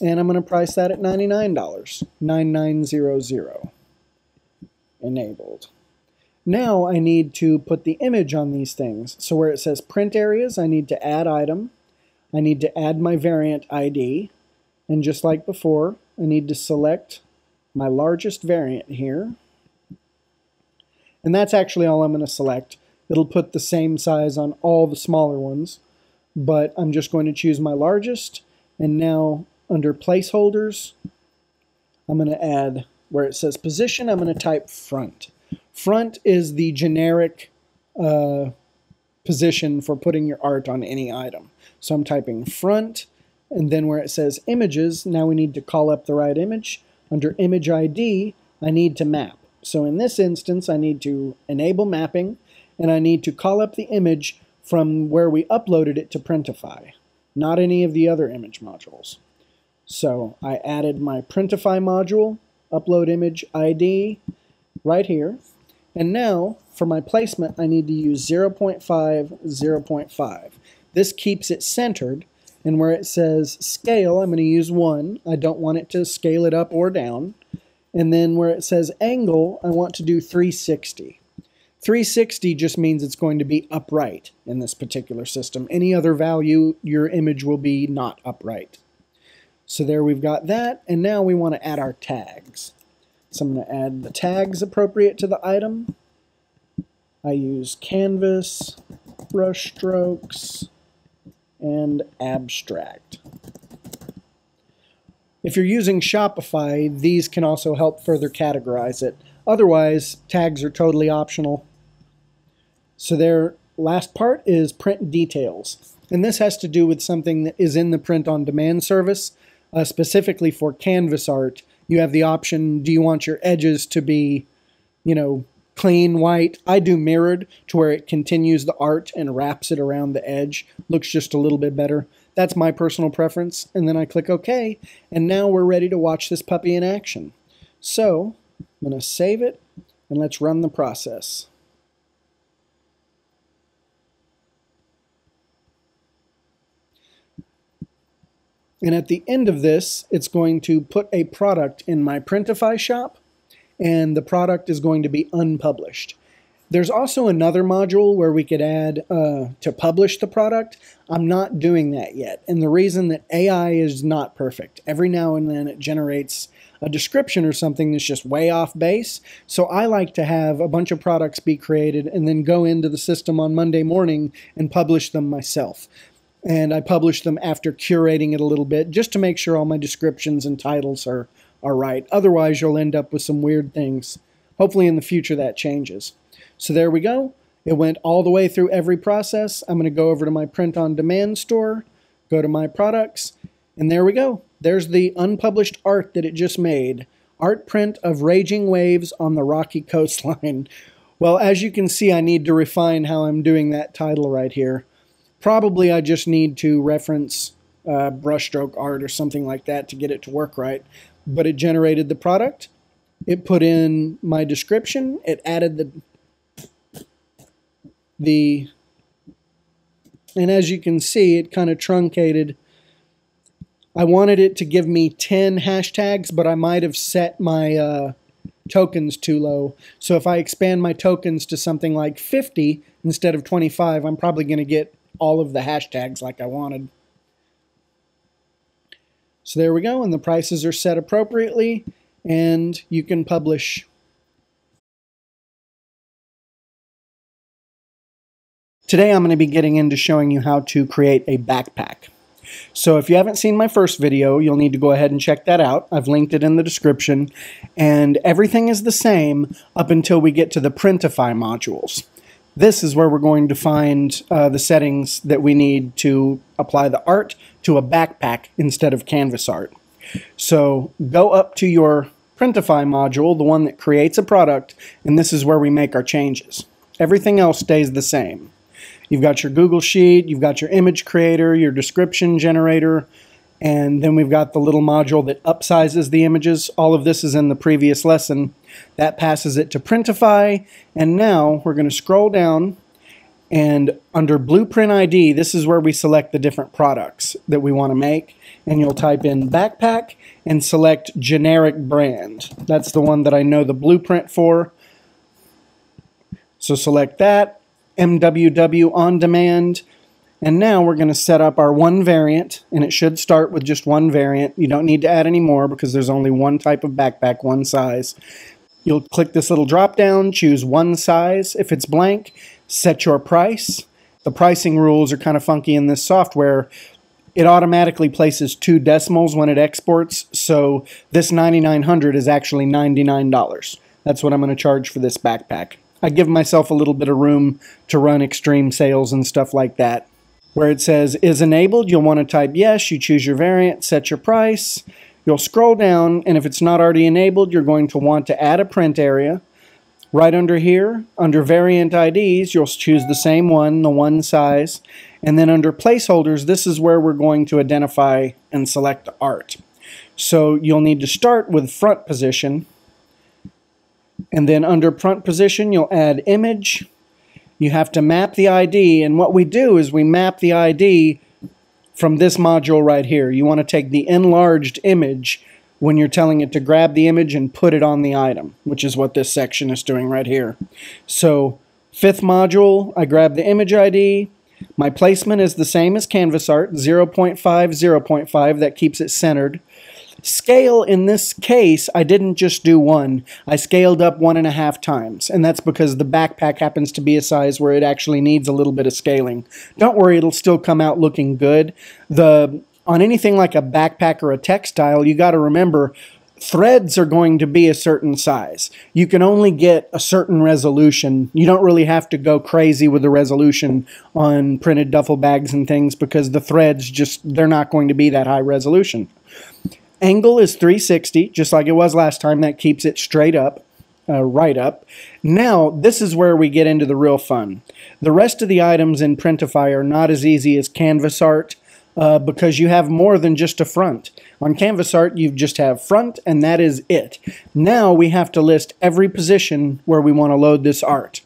and I'm going to price that at $99, 9900 enabled. Now I need to put the image on these things. So where it says print areas, I need to add item. I need to add my variant ID. And just like before, I need to select my largest variant here. And that's actually all I'm going to select. It'll put the same size on all the smaller ones, but I'm just going to choose my largest. And now under placeholders, I'm going to add where it says position, I'm going to type front. Front is the generic uh, position for putting your art on any item. So I'm typing front, and then where it says images, now we need to call up the right image. Under image ID, I need to map. So in this instance, I need to enable mapping, and I need to call up the image from where we uploaded it to Printify, not any of the other image modules. So I added my Printify module, upload image ID right here. And now for my placement, I need to use 0.5, 0.5. This keeps it centered. And where it says scale, I'm going to use 1. I don't want it to scale it up or down. And then where it says angle, I want to do 360. 360 just means it's going to be upright in this particular system. Any other value, your image will be not upright. So there we've got that, and now we want to add our tags. So I'm going to add the tags appropriate to the item. I use canvas, brush strokes, and abstract. If you're using Shopify, these can also help further categorize it. Otherwise, tags are totally optional. So their last part is print details. And this has to do with something that is in the print on demand service, uh, specifically for canvas art. You have the option, do you want your edges to be, you know, clean white. I do mirrored to where it continues the art and wraps it around the edge. Looks just a little bit better. That's my personal preference. And then I click OK. And now we're ready to watch this puppy in action. So I'm going to save it and let's run the process. And at the end of this, it's going to put a product in my Printify shop and the product is going to be unpublished. There's also another module where we could add uh, to publish the product. I'm not doing that yet. And the reason that AI is not perfect. Every now and then it generates a description or something that's just way off base. So I like to have a bunch of products be created and then go into the system on Monday morning and publish them myself. And I publish them after curating it a little bit just to make sure all my descriptions and titles are are right. Otherwise, you'll end up with some weird things. Hopefully in the future that changes. So there we go. It went all the way through every process. I'm going to go over to my print on demand store, go to my products, and there we go. There's the unpublished art that it just made. Art print of raging waves on the rocky coastline. Well, as you can see, I need to refine how I'm doing that title right here. Probably I just need to reference uh, brushstroke art or something like that to get it to work right but it generated the product. It put in my description. It added the the and as you can see, it kind of truncated. I wanted it to give me 10 hashtags, but I might have set my uh, tokens too low. So if I expand my tokens to something like 50 instead of 25, I'm probably going to get all of the hashtags like I wanted. So there we go, and the prices are set appropriately, and you can publish. Today I'm going to be getting into showing you how to create a backpack. So if you haven't seen my first video, you'll need to go ahead and check that out. I've linked it in the description. And everything is the same up until we get to the Printify modules. This is where we're going to find uh, the settings that we need to apply the art to a backpack instead of canvas art. So go up to your Printify module, the one that creates a product, and this is where we make our changes. Everything else stays the same. You've got your Google Sheet, you've got your image creator, your description generator, and then we've got the little module that upsizes the images. All of this is in the previous lesson. That passes it to Printify. And now we're going to scroll down and under Blueprint ID, this is where we select the different products that we want to make. And you'll type in backpack and select generic brand. That's the one that I know the blueprint for. So select that, MWW on demand, and now we're going to set up our one variant, and it should start with just one variant. You don't need to add any more because there's only one type of backpack, one size. You'll click this little drop down, choose one size. If it's blank, set your price. The pricing rules are kind of funky in this software. It automatically places two decimals when it exports, so this 9900 is actually $99. That's what I'm going to charge for this backpack. I give myself a little bit of room to run extreme sales and stuff like that. Where it says is enabled, you'll want to type yes, you choose your variant, set your price. You'll scroll down, and if it's not already enabled, you're going to want to add a print area. Right under here, under variant IDs, you'll choose the same one, the one size. And then under placeholders, this is where we're going to identify and select art. So you'll need to start with front position. And then under front position, you'll add image. You have to map the ID. And what we do is we map the ID from this module right here. You want to take the enlarged image when you're telling it to grab the image and put it on the item, which is what this section is doing right here. So fifth module, I grab the image ID. My placement is the same as Canvas Art, 0.5, 0.5. That keeps it centered. Scale, in this case, I didn't just do one. I scaled up one and a half times, and that's because the backpack happens to be a size where it actually needs a little bit of scaling. Don't worry, it'll still come out looking good. The On anything like a backpack or a textile, you got to remember threads are going to be a certain size. You can only get a certain resolution. You don't really have to go crazy with the resolution on printed duffel bags and things because the threads just, they're not going to be that high resolution. Angle is 360, just like it was last time. That keeps it straight up, uh, right up. Now, this is where we get into the real fun. The rest of the items in Printify are not as easy as Canvas Art uh, because you have more than just a front. On Canvas Art, you just have front, and that is it. Now we have to list every position where we want to load this art.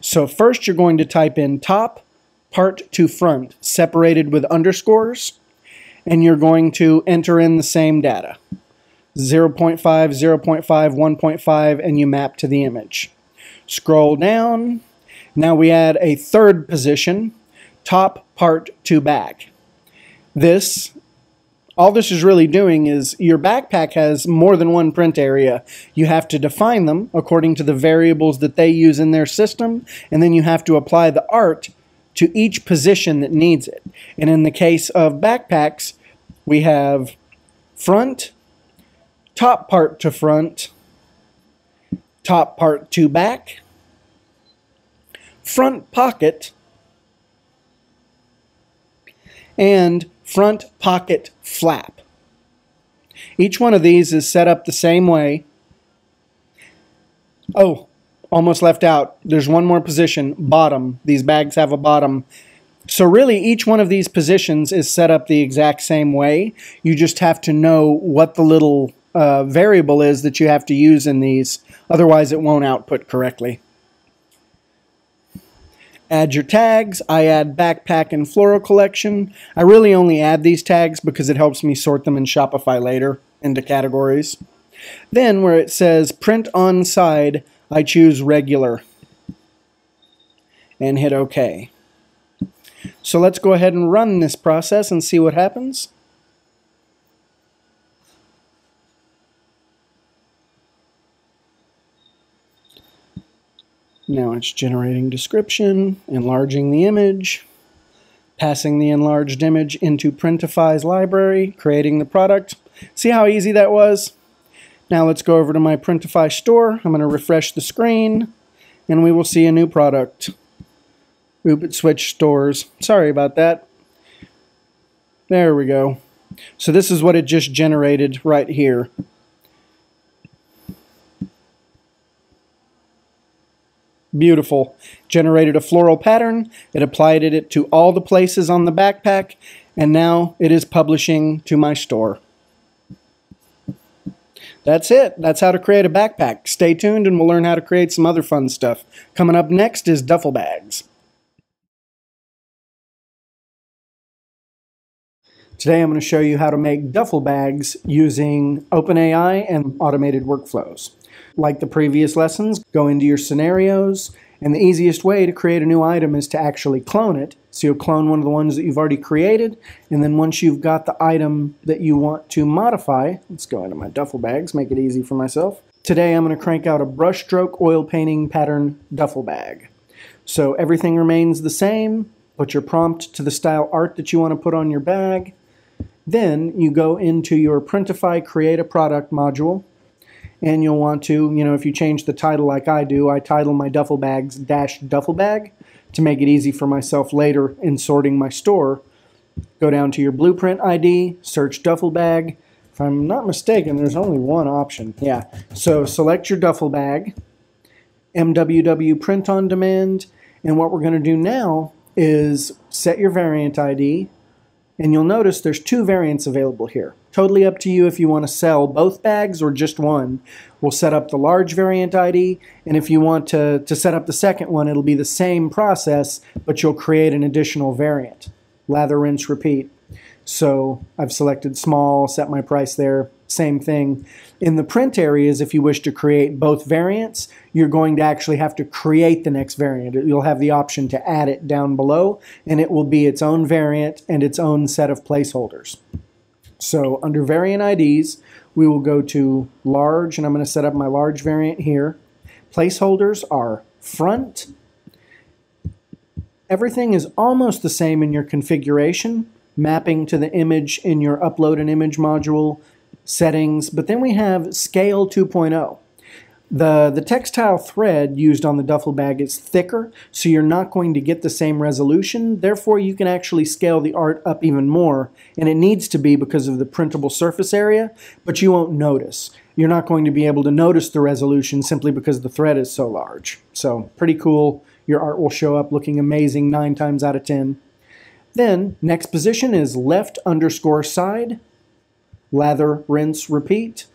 So first you're going to type in top, part to front, separated with underscores and you're going to enter in the same data 0.5, 0.5, 1.5, and you map to the image. Scroll down. Now we add a third position, top part to back. This, all this is really doing is your backpack has more than one print area. You have to define them according to the variables that they use in their system, and then you have to apply the art to each position that needs it. And in the case of backpacks, we have front, top part to front, top part to back, front pocket, and front pocket flap. Each one of these is set up the same way. Oh, almost left out. There's one more position, bottom. These bags have a bottom. So really each one of these positions is set up the exact same way. You just have to know what the little uh, variable is that you have to use in these. Otherwise it won't output correctly. Add your tags. I add backpack and floral collection. I really only add these tags because it helps me sort them in Shopify later into categories. Then where it says print on side, I choose regular and hit OK. So let's go ahead and run this process and see what happens. Now it's generating description, enlarging the image, passing the enlarged image into Printify's library, creating the product. See how easy that was? Now let's go over to my Printify store. I'm going to refresh the screen and we will see a new product. Oop, it switched stores. Sorry about that. There we go. So this is what it just generated right here. Beautiful. Generated a floral pattern. It applied it to all the places on the backpack. And now it is publishing to my store. That's it. That's how to create a backpack. Stay tuned and we'll learn how to create some other fun stuff. Coming up next is duffel bags. Today I'm going to show you how to make duffel bags using OpenAI and automated workflows. Like the previous lessons, go into your scenarios, and the easiest way to create a new item is to actually clone it. So you'll clone one of the ones that you've already created, and then once you've got the item that you want to modify, let's go into my duffel bags, make it easy for myself. Today I'm going to crank out a brushstroke oil painting pattern duffel bag. So everything remains the same. Put your prompt to the style art that you want to put on your bag. Then you go into your Printify Create a Product module, and you'll want to, you know, if you change the title like I do, I title my duffel bags dash duffel bag to make it easy for myself later in sorting my store. Go down to your blueprint ID, search duffel bag. If I'm not mistaken, there's only one option. Yeah, so select your duffel bag, MWW print on demand, and what we're going to do now is set your variant ID, and you'll notice there's two variants available here. Totally up to you if you want to sell both bags or just one. We'll set up the large variant ID, and if you want to, to set up the second one, it'll be the same process, but you'll create an additional variant. Lather, rinse, repeat. So I've selected small, set my price there, same thing. In the print areas, if you wish to create both variants, you're going to actually have to create the next variant. You'll have the option to add it down below, and it will be its own variant and its own set of placeholders. So under variant IDs, we will go to large, and I'm going to set up my large variant here. Placeholders are front. Everything is almost the same in your configuration, mapping to the image in your upload an image module, settings, but then we have Scale 2.0. The, the textile thread used on the duffel bag is thicker, so you're not going to get the same resolution. Therefore, you can actually scale the art up even more, and it needs to be because of the printable surface area, but you won't notice. You're not going to be able to notice the resolution simply because the thread is so large. So, pretty cool. Your art will show up looking amazing 9 times out of 10. Then, next position is left underscore side lather, rinse, repeat.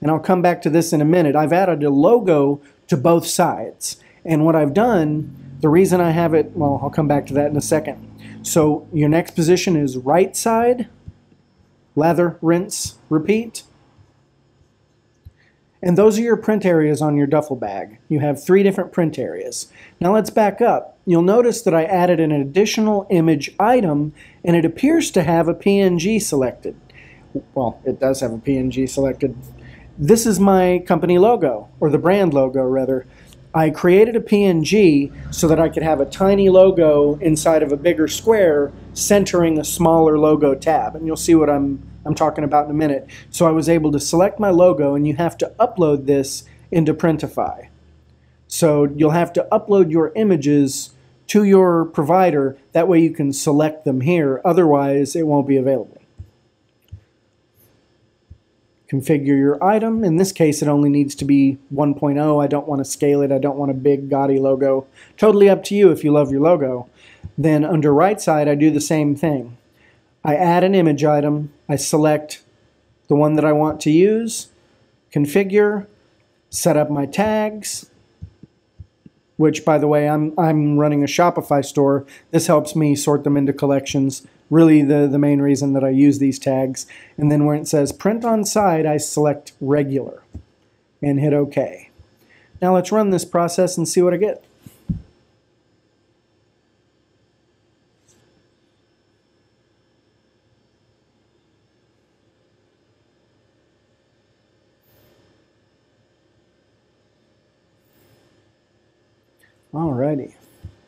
And I'll come back to this in a minute. I've added a logo to both sides. And what I've done, the reason I have it, well, I'll come back to that in a second. So your next position is right side, lather, rinse, repeat. And those are your print areas on your duffel bag. You have three different print areas. Now let's back up. You'll notice that I added an additional image item and it appears to have a PNG selected well, it does have a PNG selected. This is my company logo, or the brand logo rather. I created a PNG so that I could have a tiny logo inside of a bigger square centering a smaller logo tab. And you'll see what I'm, I'm talking about in a minute. So I was able to select my logo and you have to upload this into Printify. So you'll have to upload your images to your provider. That way you can select them here. Otherwise, it won't be available configure your item. In this case, it only needs to be 1.0. I don't want to scale it. I don't want a big gaudy logo. Totally up to you if you love your logo. Then under right side, I do the same thing. I add an image item. I select the one that I want to use, configure, set up my tags, which by the way, I'm, I'm running a Shopify store. This helps me sort them into collections really the, the main reason that I use these tags. And then when it says print on side, I select regular and hit OK. Now let's run this process and see what I get. Alrighty,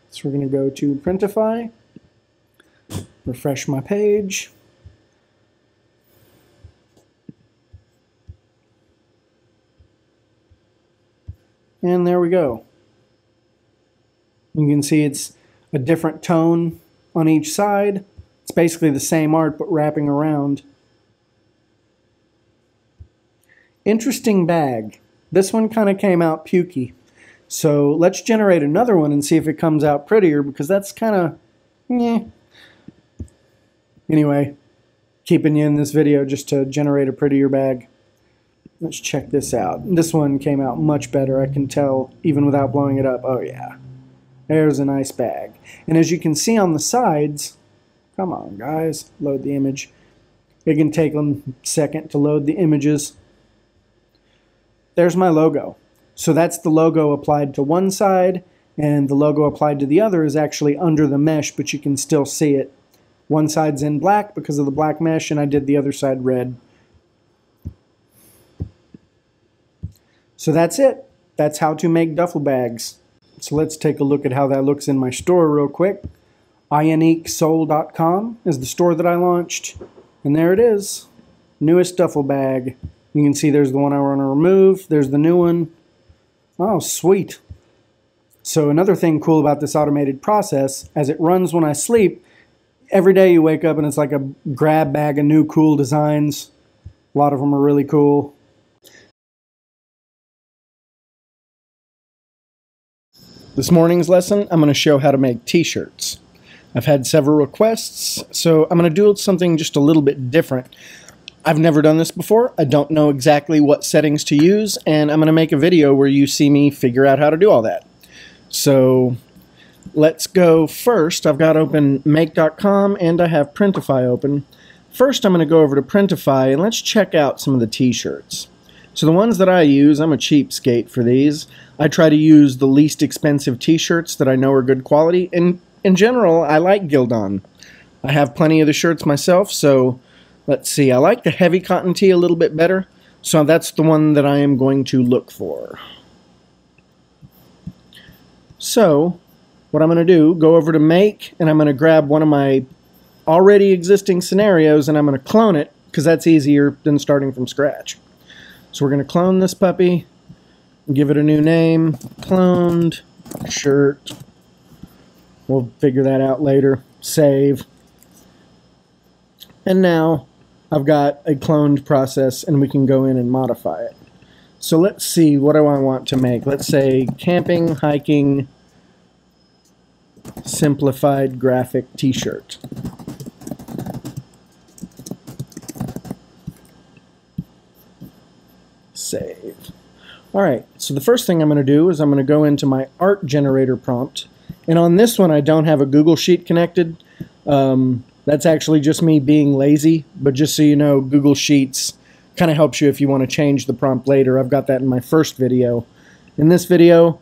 so we're going to go to Printify refresh my page. And there we go. You can see it's a different tone on each side. It's basically the same art but wrapping around. Interesting bag. This one kind of came out pukey. So let's generate another one and see if it comes out prettier because that's kind of, yeah, Anyway, keeping you in this video just to generate a prettier bag. Let's check this out. This one came out much better, I can tell, even without blowing it up. Oh yeah, there's a nice bag. And as you can see on the sides, come on guys, load the image. It can take a second to load the images. There's my logo. So that's the logo applied to one side, and the logo applied to the other is actually under the mesh, but you can still see it one side's in black because of the black mesh, and I did the other side red. So that's it. That's how to make duffel bags. So let's take a look at how that looks in my store real quick. ioniquesoul.com is the store that I launched. And there it is. Newest duffel bag. You can see there's the one I want to remove. There's the new one. Oh, sweet. So another thing cool about this automated process, as it runs when I sleep, every day you wake up and it's like a grab bag of new cool designs. A lot of them are really cool. This morning's lesson, I'm going to show how to make t-shirts. I've had several requests, so I'm going to do something just a little bit different. I've never done this before. I don't know exactly what settings to use, and I'm going to make a video where you see me figure out how to do all that. So let's go first. I've got open make.com and I have Printify open. First, I'm going to go over to Printify and let's check out some of the t-shirts. So the ones that I use, I'm a cheapskate for these. I try to use the least expensive t-shirts that I know are good quality. And in general, I like Gildan. I have plenty of the shirts myself, so let's see. I like the heavy cotton tee a little bit better, so that's the one that I am going to look for. So, what I'm going to do, go over to make, and I'm going to grab one of my already existing scenarios, and I'm going to clone it, because that's easier than starting from scratch. So we're going to clone this puppy, give it a new name, cloned, shirt. We'll figure that out later. Save. And now I've got a cloned process and we can go in and modify it. So let's see, what do I want to make? Let's say camping, hiking, simplified graphic t-shirt. Save. All right, so the first thing I'm going to do is I'm going to go into my art generator prompt. And on this one, I don't have a Google Sheet connected. Um, that's actually just me being lazy, but just so you know, Google Sheets kind of helps you if you want to change the prompt later. I've got that in my first video. In this video,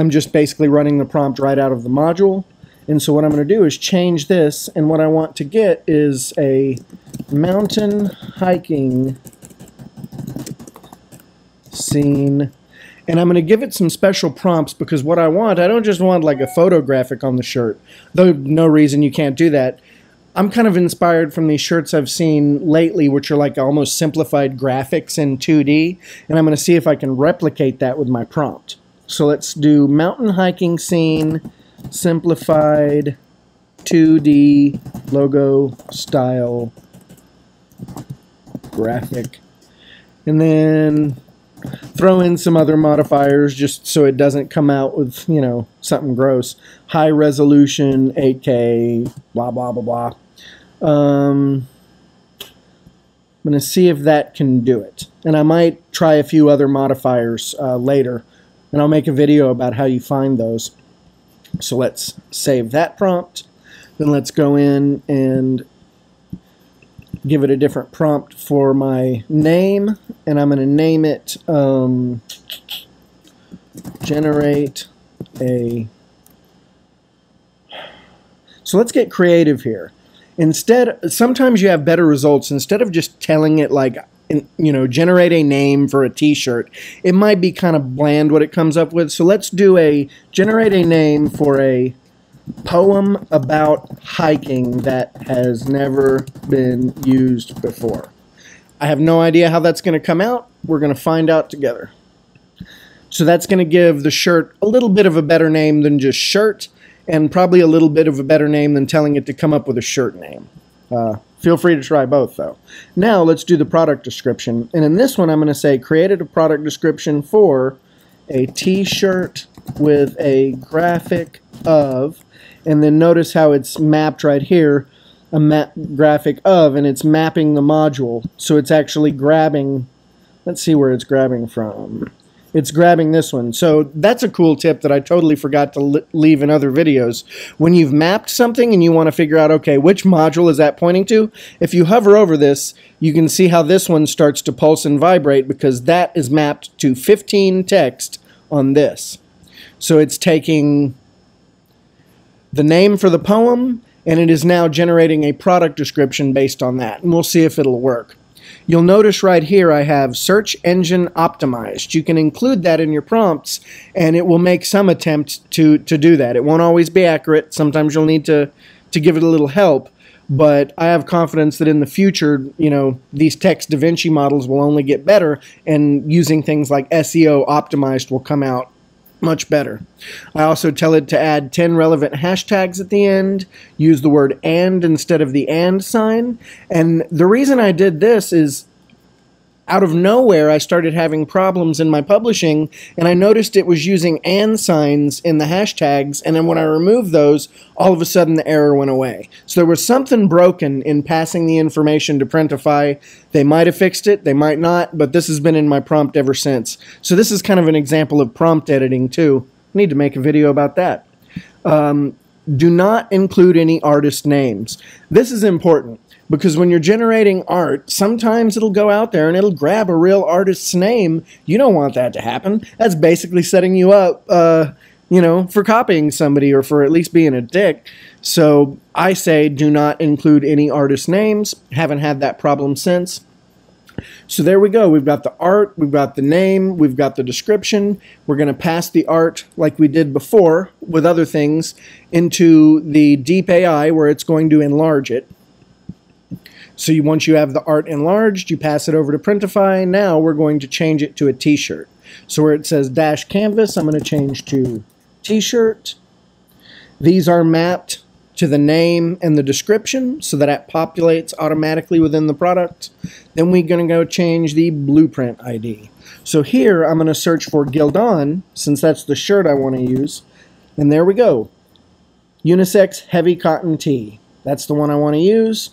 I'm just basically running the prompt right out of the module. And so what I'm going to do is change this, and what I want to get is a mountain hiking scene. And I'm going to give it some special prompts because what I want, I don't just want like a photographic on the shirt, though no reason you can't do that. I'm kind of inspired from these shirts I've seen lately, which are like almost simplified graphics in 2D, and I'm going to see if I can replicate that with my prompt. So let's do mountain hiking scene, simplified 2D logo style graphic. And then throw in some other modifiers just so it doesn't come out with, you know, something gross. High resolution, 8K, blah, blah, blah, blah. Um, I'm going to see if that can do it. And I might try a few other modifiers uh, later. And I'll make a video about how you find those. So let's save that prompt. Then let's go in and give it a different prompt for my name. And I'm going to name it um, generate a... So let's get creative here instead sometimes you have better results instead of just telling it like you know generate a name for a t-shirt it might be kind of bland what it comes up with. So let's do a generate a name for a poem about hiking that has never been used before. I have no idea how that's going to come out. We're going to find out together. So that's going to give the shirt a little bit of a better name than just shirt and probably a little bit of a better name than telling it to come up with a shirt name. Uh, feel free to try both though. Now let's do the product description. And in this one, I'm going to say created a product description for a t-shirt with a graphic of, and then notice how it's mapped right here, a map graphic of, and it's mapping the module. So it's actually grabbing, let's see where it's grabbing from it's grabbing this one. So that's a cool tip that I totally forgot to leave in other videos. When you've mapped something and you want to figure out, okay, which module is that pointing to? If you hover over this, you can see how this one starts to pulse and vibrate because that is mapped to 15 text on this. So it's taking the name for the poem and it is now generating a product description based on that. And we'll see if it'll work. You'll notice right here I have search engine optimized. You can include that in your prompts and it will make some attempt to, to do that. It won't always be accurate. Sometimes you'll need to, to give it a little help. But I have confidence that in the future, you know, these text DaVinci models will only get better and using things like SEO optimized will come out much better. I also tell it to add 10 relevant hashtags at the end, use the word and instead of the and sign. And the reason I did this is out of nowhere, I started having problems in my publishing, and I noticed it was using and signs in the hashtags, and then when I removed those, all of a sudden the error went away. So there was something broken in passing the information to Printify. They might have fixed it, they might not, but this has been in my prompt ever since. So this is kind of an example of prompt editing too. I need to make a video about that. Um, do not include any artist names. This is important because when you're generating art, sometimes it'll go out there and it'll grab a real artist's name. You don't want that to happen. That's basically setting you up, uh, you know, for copying somebody or for at least being a dick. So I say do not include any artist names. Haven't had that problem since. So there we go. We've got the art, we've got the name, we've got the description. We're going to pass the art like we did before with other things into the Deep AI where it's going to enlarge it. So you, once you have the art enlarged, you pass it over to Printify. Now we're going to change it to a t-shirt. So where it says dash canvas, I'm going to change to t-shirt. These are mapped to the name and the description so that it populates automatically within the product. Then we're going to go change the blueprint ID. So here I'm going to search for Gildan since that's the shirt I want to use. And there we go. Unisex heavy cotton tee. That's the one I want to use.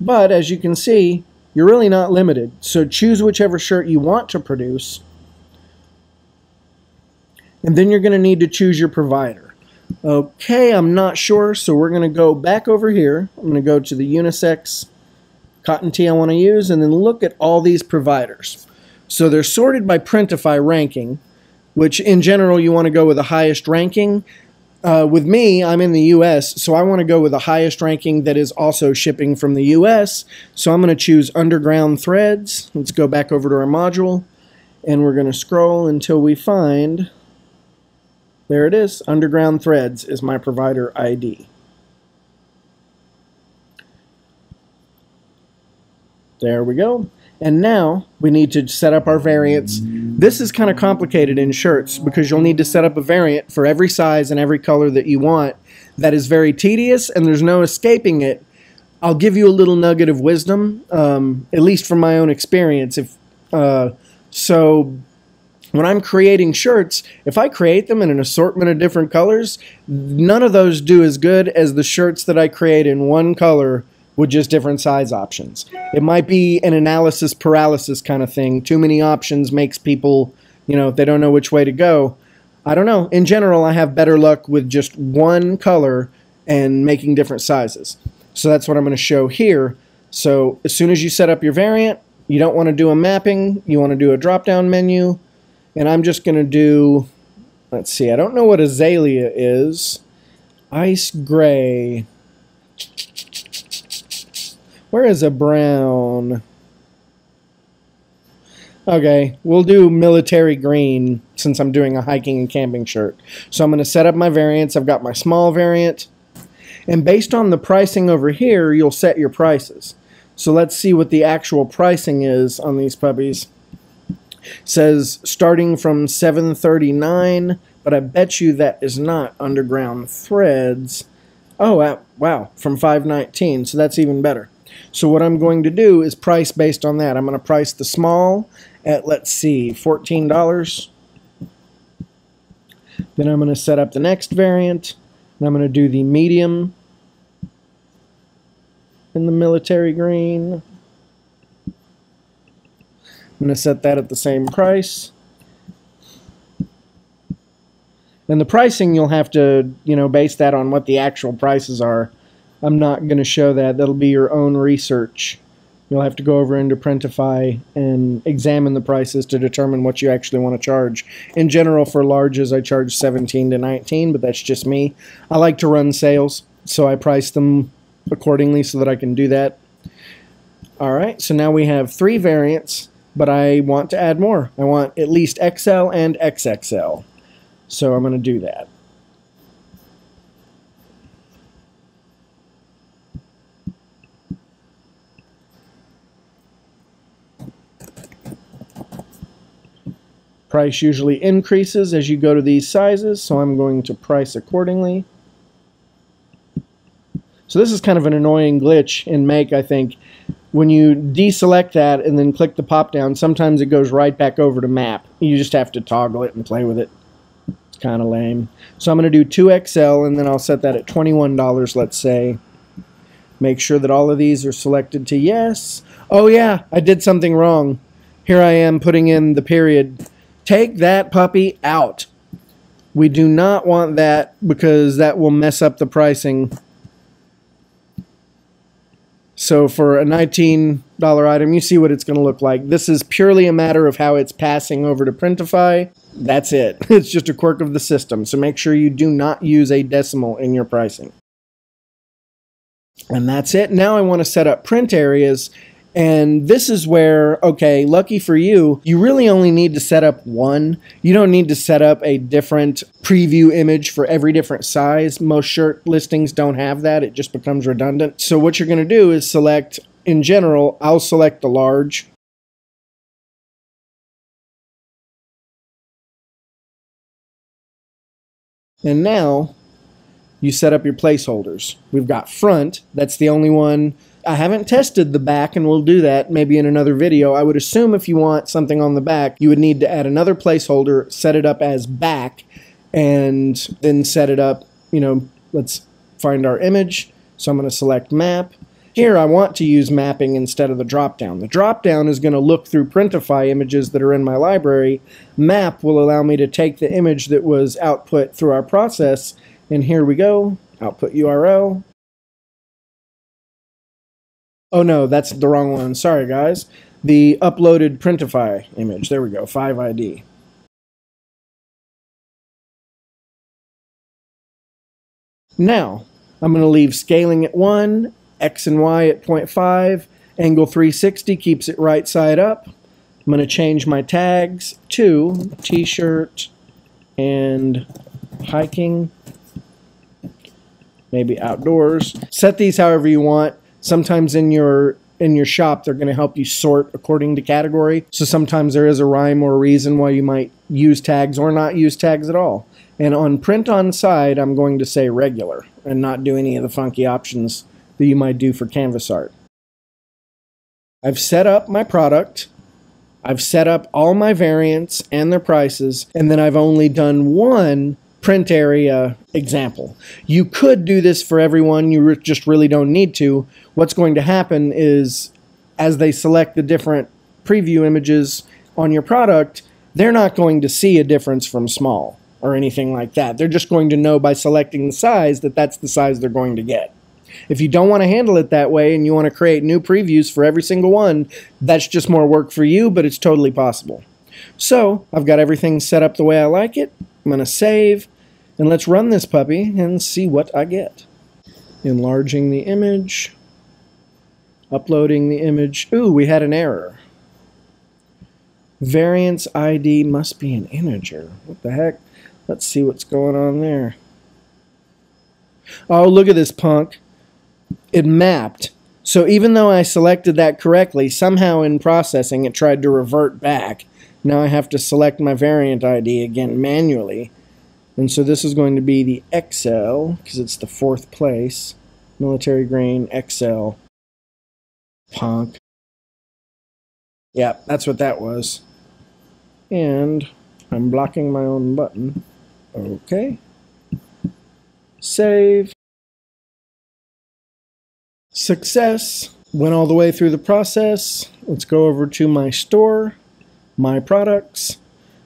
But as you can see, you're really not limited. So choose whichever shirt you want to produce. And then you're going to need to choose your provider. Okay, I'm not sure, so we're going to go back over here. I'm going to go to the unisex cotton tee I want to use, and then look at all these providers. So they're sorted by Printify ranking, which in general you want to go with the highest ranking. Uh, with me, I'm in the US, so I want to go with the highest ranking that is also shipping from the US. So I'm going to choose Underground Threads. Let's go back over to our module, and we're going to scroll until we find there it is. Underground Threads is my provider ID. There we go. And now we need to set up our variants. This is kind of complicated in shirts because you'll need to set up a variant for every size and every color that you want. That is very tedious and there's no escaping it. I'll give you a little nugget of wisdom, um, at least from my own experience. If uh, so, when I'm creating shirts, if I create them in an assortment of different colors, none of those do as good as the shirts that I create in one color with just different size options. It might be an analysis paralysis kind of thing. Too many options makes people, you know, they don't know which way to go. I don't know. In general, I have better luck with just one color and making different sizes. So that's what I'm going to show here. So as soon as you set up your variant, you don't want to do a mapping, you want to do a drop-down menu, and I'm just going to do, let's see, I don't know what azalea is. Ice gray. Where is a brown? Okay, we'll do military green since I'm doing a hiking and camping shirt. So I'm going to set up my variants. I've got my small variant. And based on the pricing over here, you'll set your prices. So let's see what the actual pricing is on these puppies says starting from 739, but I bet you that is not Underground Threads. Oh, wow, from 519, so that's even better. So what I'm going to do is price based on that. I'm going to price the small at, let's see, $14. Then I'm going to set up the next variant, and I'm going to do the medium in the military green. I'm going to set that at the same price. And the pricing, you'll have to, you know, base that on what the actual prices are. I'm not going to show that. That'll be your own research. You'll have to go over into Printify and examine the prices to determine what you actually want to charge. In general, for larges, I charge 17 to 19, but that's just me. I like to run sales, so I price them accordingly so that I can do that. All right, so now we have three variants but I want to add more. I want at least XL and XXL. So I'm going to do that. Price usually increases as you go to these sizes, so I'm going to price accordingly. So this is kind of an annoying glitch in Make, I think when you deselect that and then click the pop down, sometimes it goes right back over to map. You just have to toggle it and play with it. It's kind of lame. So I'm going to do 2XL and then I'll set that at $21, let's say. Make sure that all of these are selected to yes. Oh yeah, I did something wrong. Here I am putting in the period. Take that puppy out. We do not want that because that will mess up the pricing. So for a $19 item, you see what it's going to look like. This is purely a matter of how it's passing over to Printify. That's it. It's just a quirk of the system. So make sure you do not use a decimal in your pricing. And that's it. Now I want to set up print areas and this is where, okay, lucky for you, you really only need to set up one. You don't need to set up a different preview image for every different size. Most shirt listings don't have that, it just becomes redundant. So, what you're going to do is select, in general, I'll select the large. And now you set up your placeholders. We've got front, that's the only one I haven't tested the back, and we'll do that maybe in another video. I would assume if you want something on the back, you would need to add another placeholder, set it up as back, and then set it up, you know, let's find our image. So I'm going to select map. Here I want to use mapping instead of the drop-down. The drop-down is going to look through Printify images that are in my library. Map will allow me to take the image that was output through our process, and here we go, output URL, Oh no, that's the wrong one. Sorry, guys. The uploaded Printify image. There we go, 5ID. Now, I'm going to leave scaling at 1, X and Y at 0.5, angle 360 keeps it right side up. I'm going to change my tags to t-shirt and hiking, maybe outdoors. Set these however you want sometimes in your in your shop they're going to help you sort according to category. So sometimes there is a rhyme or a reason why you might use tags or not use tags at all. And on print on side i'm going to say regular and not do any of the funky options that you might do for canvas art. I've set up my product. I've set up all my variants and their prices. And then i've only done one print area example. You could do this for everyone, you just really don't need to. What's going to happen is as they select the different preview images on your product, they're not going to see a difference from small or anything like that. They're just going to know by selecting the size that that's the size they're going to get. If you don't want to handle it that way and you want to create new previews for every single one, that's just more work for you, but it's totally possible. So I've got everything set up the way I like it. I'm going to save. And let's run this puppy and see what I get. Enlarging the image. Uploading the image. Ooh, we had an error. Variance ID must be an integer. What the heck? Let's see what's going on there. Oh, look at this punk. It mapped. So even though I selected that correctly, somehow in processing it tried to revert back. Now I have to select my variant ID again manually and so this is going to be the XL, because it's the fourth place. Military Green XL. Punk. Yeah, that's what that was. And I'm blocking my own button. Okay. Save. Success. Went all the way through the process. Let's go over to my store, my products.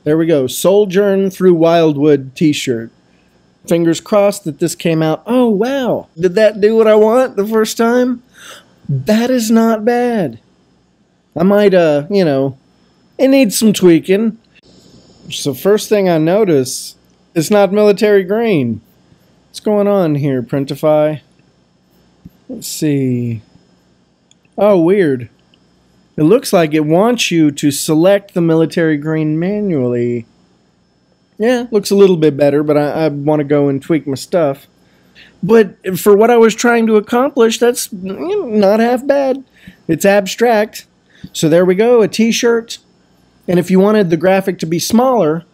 There we go. Sojourn through Wildwood t-shirt. Fingers crossed that this came out. Oh, wow. Did that do what I want the first time? That is not bad. I might, uh, you know, it needs some tweaking. So first thing I notice, it's not military green. What's going on here, Printify? Let's see. Oh, weird. It looks like it wants you to select the military green manually. Yeah, looks a little bit better, but I, I want to go and tweak my stuff. But for what I was trying to accomplish, that's not half bad. It's abstract. So there we go, a t-shirt. And if you wanted the graphic to be smaller,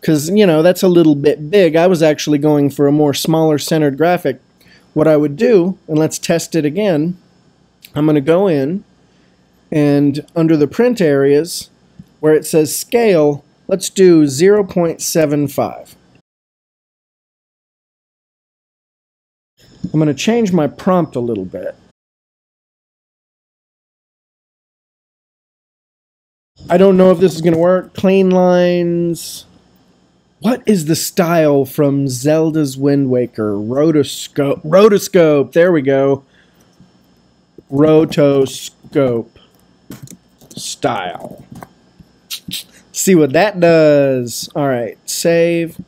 because, you know, that's a little bit big, I was actually going for a more smaller centered graphic. What I would do, and let's test it again, I'm going to go in, And under the print areas, where it says scale, let's do 0.75. I'm going to change my prompt a little bit. I don't know if this is going to work. Clean lines. What is the style from Zelda's Wind Waker? Rotoscope. Rotoscope. There we go. Rotoscope style. See what that does. All right, save.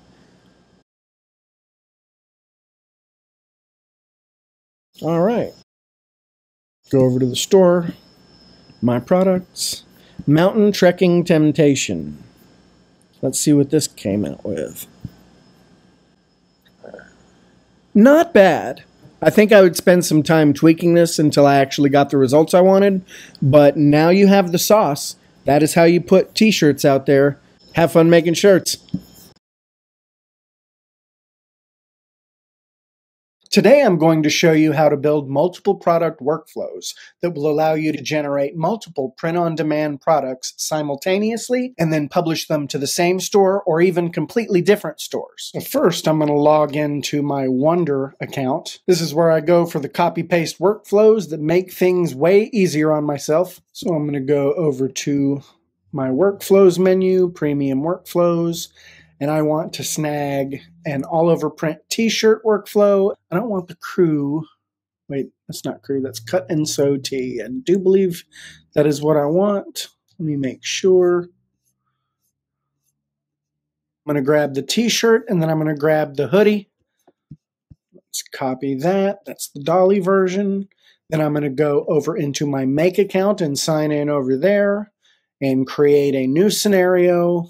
All right. Go over to the store. My products. Mountain Trekking Temptation. Let's see what this came out with. Not bad. I think I would spend some time tweaking this until I actually got the results I wanted, but now you have the sauce. That is how you put t shirts out there. Have fun making shirts. Today I'm going to show you how to build multiple product workflows that will allow you to generate multiple print-on-demand products simultaneously and then publish them to the same store or even completely different stores. First I'm going to log into my Wondr account. This is where I go for the copy-paste workflows that make things way easier on myself. So I'm going to go over to my workflows menu, premium workflows, and I want to snag an all over print t shirt workflow. I don't want the crew. Wait, that's not crew, that's cut and sew tee. I do believe that is what I want. Let me make sure. I'm going to grab the t shirt and then I'm going to grab the hoodie. Let's copy that. That's the DALL-E version. Then I'm going to go over into my make account and sign in over there and create a new scenario.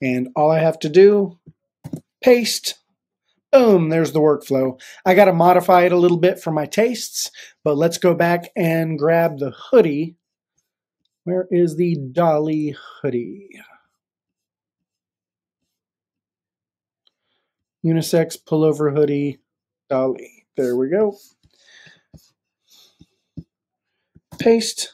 And all I have to do, paste, boom, there's the workflow. I got to modify it a little bit for my tastes, but let's go back and grab the hoodie. Where is the DALL-E hoodie? Unisex pullover hoodie, DALL-E. There we go. Paste.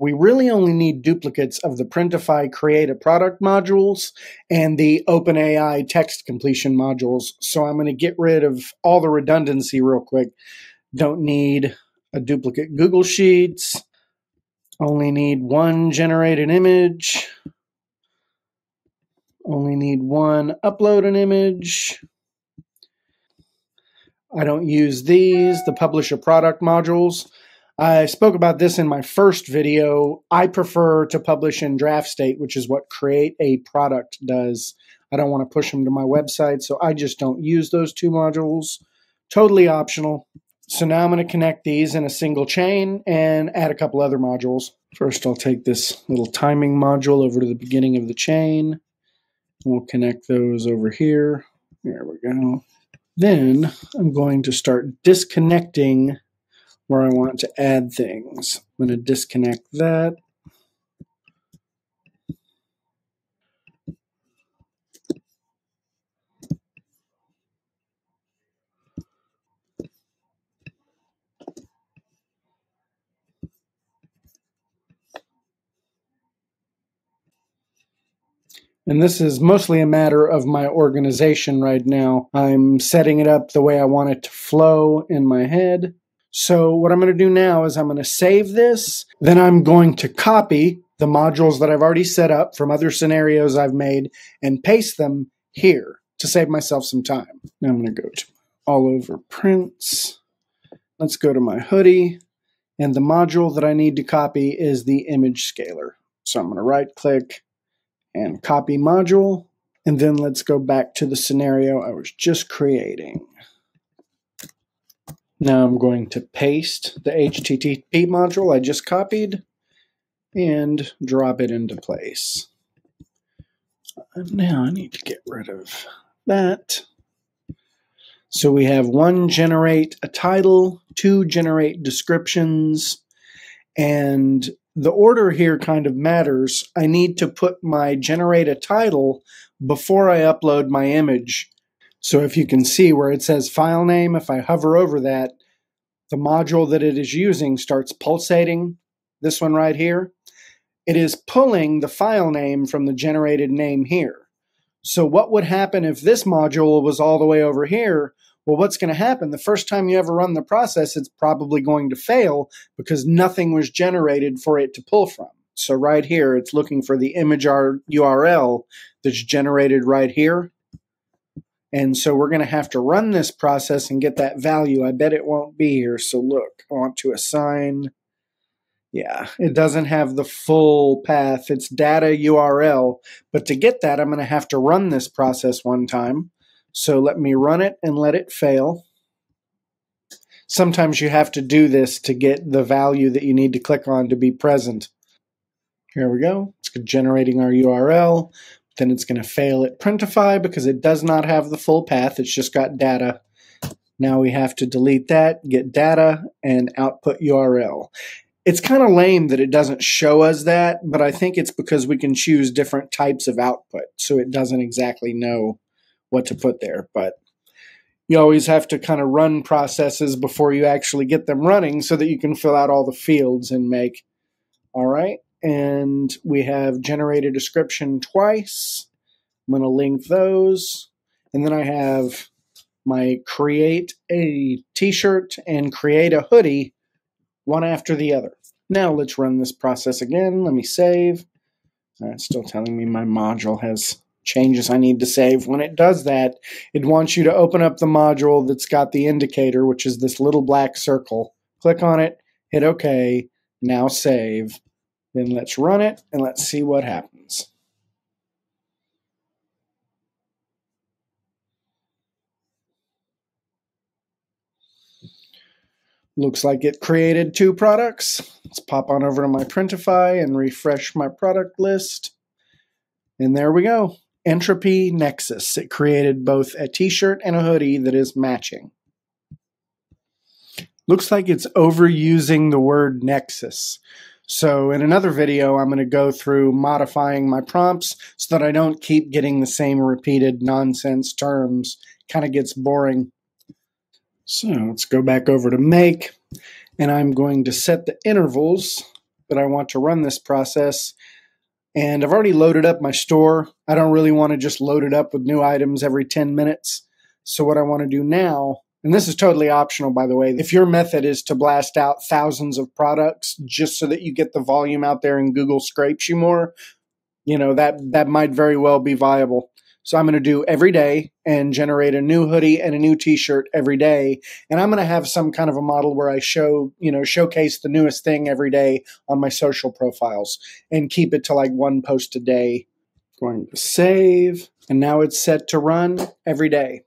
We really only need duplicates of the Printify Create a Product modules and the OpenAI text completion modules. So I'm going to get rid of all the redundancy real quick. Don't need a duplicate Google Sheets. Only need one generated image. Only need one upload an image. I don't use these, the publish a product modules. I spoke about this in my first video. I prefer to publish in draft state, which is what create a product does. I don't want to push them to my website, so I just don't use those two modules. Totally optional. So now I'm going to connect these in a single chain and add a couple other modules. First, I'll take this little timing module over to the beginning of the chain. We'll connect those over here. There we go. Then I'm going to start disconnecting where I want to add things. I'm going to disconnect that. And this is mostly a matter of my organization right now. I'm setting it up the way I want it to flow in my head. So what I'm going to do now is I'm going to save this. Then I'm going to copy the modules that I've already set up from other scenarios I've made and paste them here to save myself some time. Now I'm going to go to all over prints. Let's go to my hoodie. And the module that I need to copy is the image scaler. So I'm going to right click and copy module. And then let's go back to the scenario I was just creating. Now I'm going to paste the HTTP module I just copied and drop it into place. And now I need to get rid of that. So we have one generate a title, two generate descriptions, and the order here kind of matters. I need to put my generate a title before I upload my image so if you can see where it says file name, if I hover over that, the module that it is using starts pulsating, this one right here, it is pulling the file name from the generated name here. So what would happen if this module was all the way over here? Well, what's going to happen? The first time you ever run the process, it's probably going to fail because nothing was generated for it to pull from. So right here, it's looking for the image URL that's generated right here. And so we're going to have to run this process and get that value. I bet it won't be here. So look, I want to assign yeah, it doesn't have the full path. It's data URL. But to get that, I'm going to have to run this process one time. So let me run it and let it fail. Sometimes you have to do this to get the value that you need to click on to be present. Here we go. It's generating our URL. Then it's going to fail at Printify because it does not have the full path. It's just got data. Now we have to delete that, get data, and output URL it's kind of lame that it doesn't show us that, but I think it's because we can choose different types of output, so it doesn't exactly know what to put there. But you always have to kind of run processes before you actually get them running so that you can fill out all the fields and make. All right, and we have generated a description twice. I'm going to link those. And then I have my create a t-shirt and create a hoodie one after the other. Now let's run this process again. Let me save. Uh, it's still telling me my module has changes I need to save. When it does that, it wants you to open up the module that's got the indicator, which is this little black circle. Click on it, hit OK, now save. Then let's run it and let's see what happens. Looks like it created two products. Let's pop on over to my Printify and refresh my product list. And there we go. Entropy Nexus. It created both a t-shirt and a hoodie that is matching. Looks like it's overusing the word Nexus. So in another video, I'm going to go through modifying my prompts so that I don't keep getting the same repeated nonsense terms. Kind of gets boring. So let's go back over to make, and I'm going to set the intervals that I want to run this process. And I've already loaded up my store. I don't really want to just load it up with new items every 10 minutes. So what I want to do now, and this is totally optional, by the way, if your method is to blast out thousands of products just so that you get the volume out there and Google scrapes you more, you know, that, that might very well be viable. So I'm going to do every day and generate a new hoodie and a new t-shirt every day. And I'm going to have some kind of a model where I show, you know, showcase the newest thing every day on my social profiles and keep it to like one post a day. Going to save. And now it's set to run every day.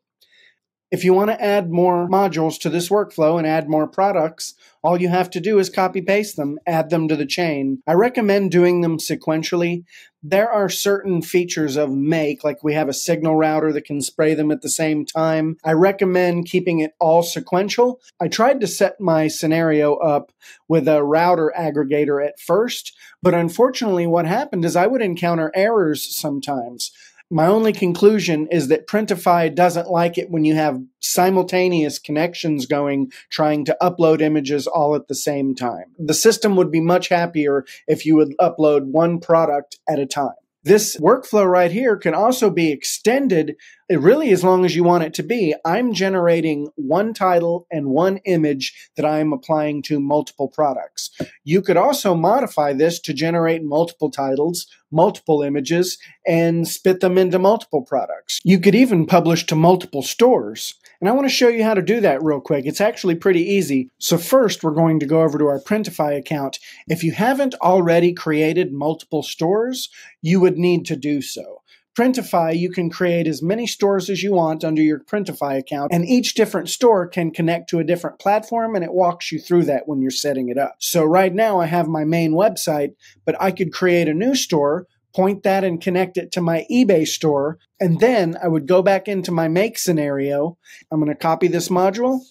If you want to add more modules to this workflow and add more products, all you have to do is copy paste them, add them to the chain. I recommend doing them sequentially. There are certain features of Make, like we have a signal router that can spray them at the same time. I recommend keeping it all sequential. I tried to set my scenario up with a router aggregator at first, but unfortunately, what happened is I would encounter errors sometimes. My only conclusion is that Printify doesn't like it when you have simultaneous connections going trying to upload images all at the same time. The system would be much happier if you would upload one product at a time. This workflow right here can also be extended really as long as you want it to be. I'm generating one title and one image that I'm applying to multiple products. You could also modify this to generate multiple titles, multiple images, and spit them into multiple products. You could even publish to multiple stores. And I want to show you how to do that real quick. It's actually pretty easy. So first, we're going to go over to our Printify account. If you haven't already created multiple stores, you would need to do so. Printify, you can create as many stores as you want under your Printify account, and each different store can connect to a different platform, and it walks you through that when you're setting it up. So right now I have my main website, but I could create a new store point that and connect it to my eBay store. And then I would go back into my make scenario. I'm going to copy this module.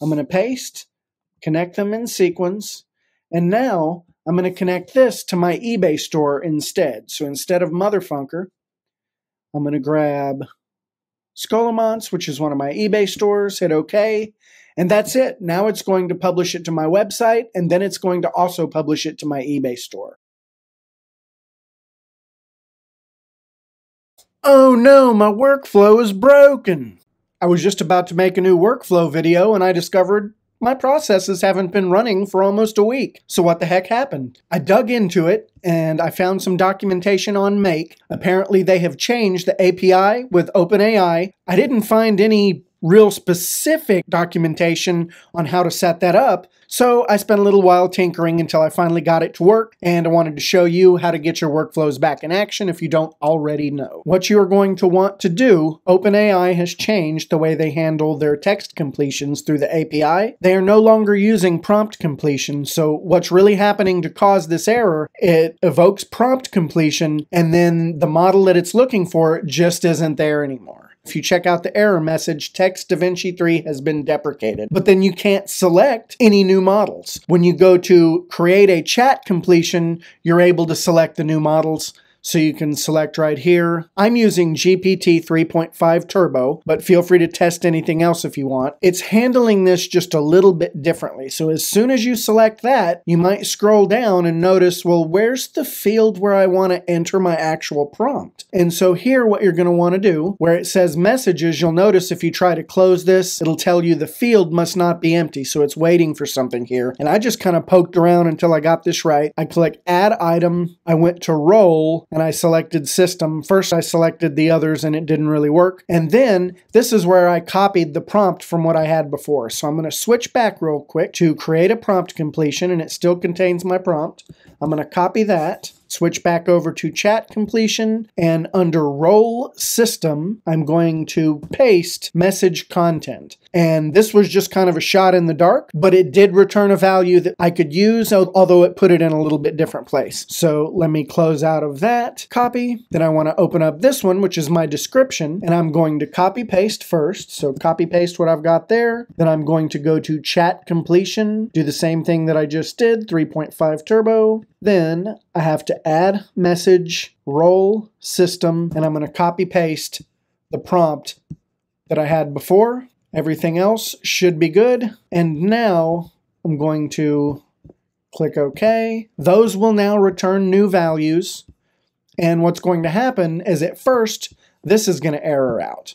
I'm going to paste, connect them in sequence. And now I'm going to connect this to my eBay store instead. So instead of Motherfunker, I'm going to grab Scholomance, which is one of my eBay stores, hit OK. And that's it. Now it's going to publish it to my website, and then it's going to also publish it to my eBay store. Oh no, my workflow is broken. I was just about to make a new workflow video and I discovered my processes haven't been running for almost a week. So what the heck happened? I dug into it and I found some documentation on Make. Apparently they have changed the API with OpenAI. I didn't find any real specific documentation on how to set that up. So I spent a little while tinkering until I finally got it to work, and I wanted to show you how to get your workflows back in action if you don't already know. What you are going to want to do, OpenAI has changed the way they handle their text completions through the API. They are no longer using prompt completion, so what's really happening to cause this error, it evokes prompt completion, and then the model that it's looking for just isn't there anymore. If you check out the error message, Text DaVinci 3 has been deprecated. But then you can't select any new models. When you go to create a chat completion, you're able to select the new models. So you can select right here. I'm using GPT 3.5 Turbo, but feel free to test anything else if you want. It's handling this just a little bit differently. So as soon as you select that, you might scroll down and notice, well, where's the field where I want to enter my actual prompt? And so here, what you're going to want to do, where it says messages, you'll notice if you try to close this, it'll tell you the field must not be empty. So it's waiting for something here. And I just kind of poked around until I got this right. I click add item. I went to role and I selected system. First, I selected the others and it didn't really work. And then this is where I copied the prompt from what I had before. So I'm going to switch back real quick to create a prompt completion and it still contains my prompt. I'm going to copy that switch back over to chat completion, and under role system, I'm going to paste message content. And this was just kind of a shot in the dark, but it did return a value that I could use, although it put it in a little bit different place. So let me close out of that, copy. Then I want to open up this one, which is my description, and I'm going to copy paste first. So copy paste what I've got there. Then I'm going to go to chat completion, do the same thing that I just did, 3.5 turbo. Then I have to add message, role, system, and I'm going to copy paste the prompt that I had before. Everything else should be good. And now I'm going to click OK. Those will now return new values. And what's going to happen is at first, this is going to error out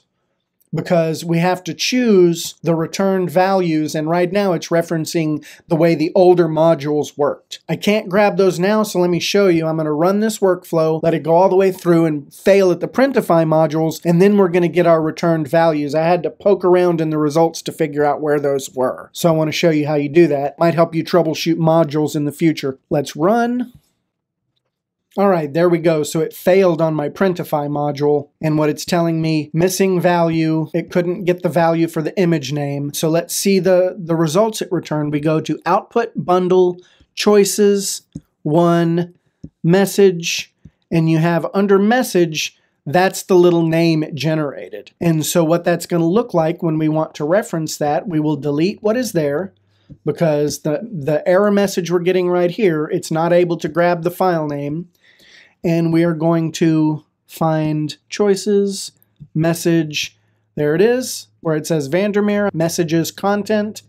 because we have to choose the returned values and right now it's referencing the way the older modules worked. I can't grab those now so let me show you. I'm going to run this workflow, let it go all the way through and fail at the printify modules and then we're going to get our returned values. I had to poke around in the results to figure out where those were. So I want to show you how you do that. Might help you troubleshoot modules in the future. Let's run. All right, there we go. So it failed on my Printify module, and what it's telling me, missing value. It couldn't get the value for the image name. So let's see the, the results it returned. We go to Output Bundle, Choices, One, Message, and you have under Message, that's the little name it generated. And so what that's going to look like when we want to reference that, we will delete what is there, because the, the error message we're getting right here, it's not able to grab the file name and we are going to find choices, message, there it is, where it says Vandermeer, messages, content.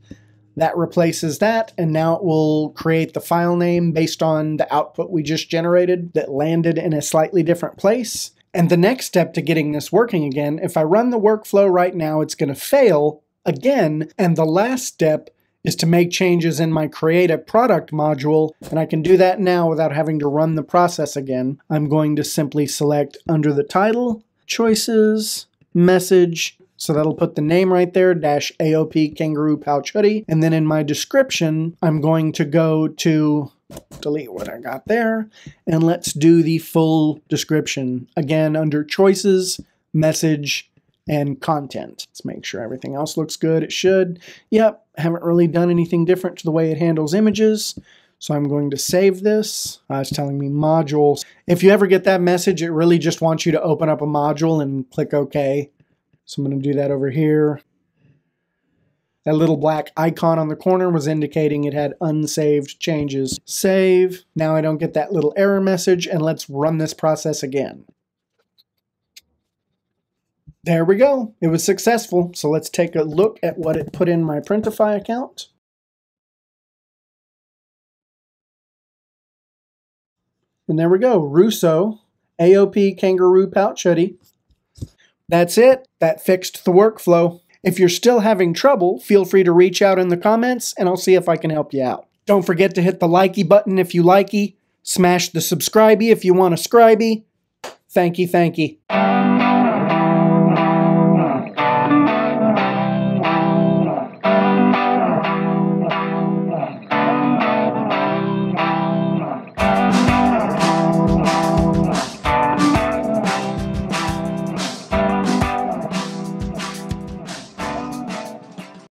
That replaces that, and now it will create the file name based on the output we just generated that landed in a slightly different place. And the next step to getting this working again, if I run the workflow right now, it's going to fail again. And the last step is to make changes in my create a product module, and I can do that now without having to run the process again. I'm going to simply select under the title, choices, message, so that'll put the name right there, dash AOP kangaroo pouch hoodie. And then in my description, I'm going to go to delete what I got there, and let's do the full description. Again, under choices, message, and content. Let's make sure everything else looks good. It should. Yep, haven't really done anything different to the way it handles images. So I'm going to save this. Uh, it's telling me modules. If you ever get that message, it really just wants you to open up a module and click OK. So I'm going to do that over here. That little black icon on the corner was indicating it had unsaved changes. Save. Now I don't get that little error message, and let's run this process again. There we go. It was successful. So let's take a look at what it put in my Printify account. And there we go, Russo AOP Kangaroo Pouch Hoodie. That's it. That fixed the workflow. If you're still having trouble, feel free to reach out in the comments and I'll see if I can help you out. Don't forget to hit the likey button if you likey. Smash the subscribey if you want a scribey. Thank you, thank you.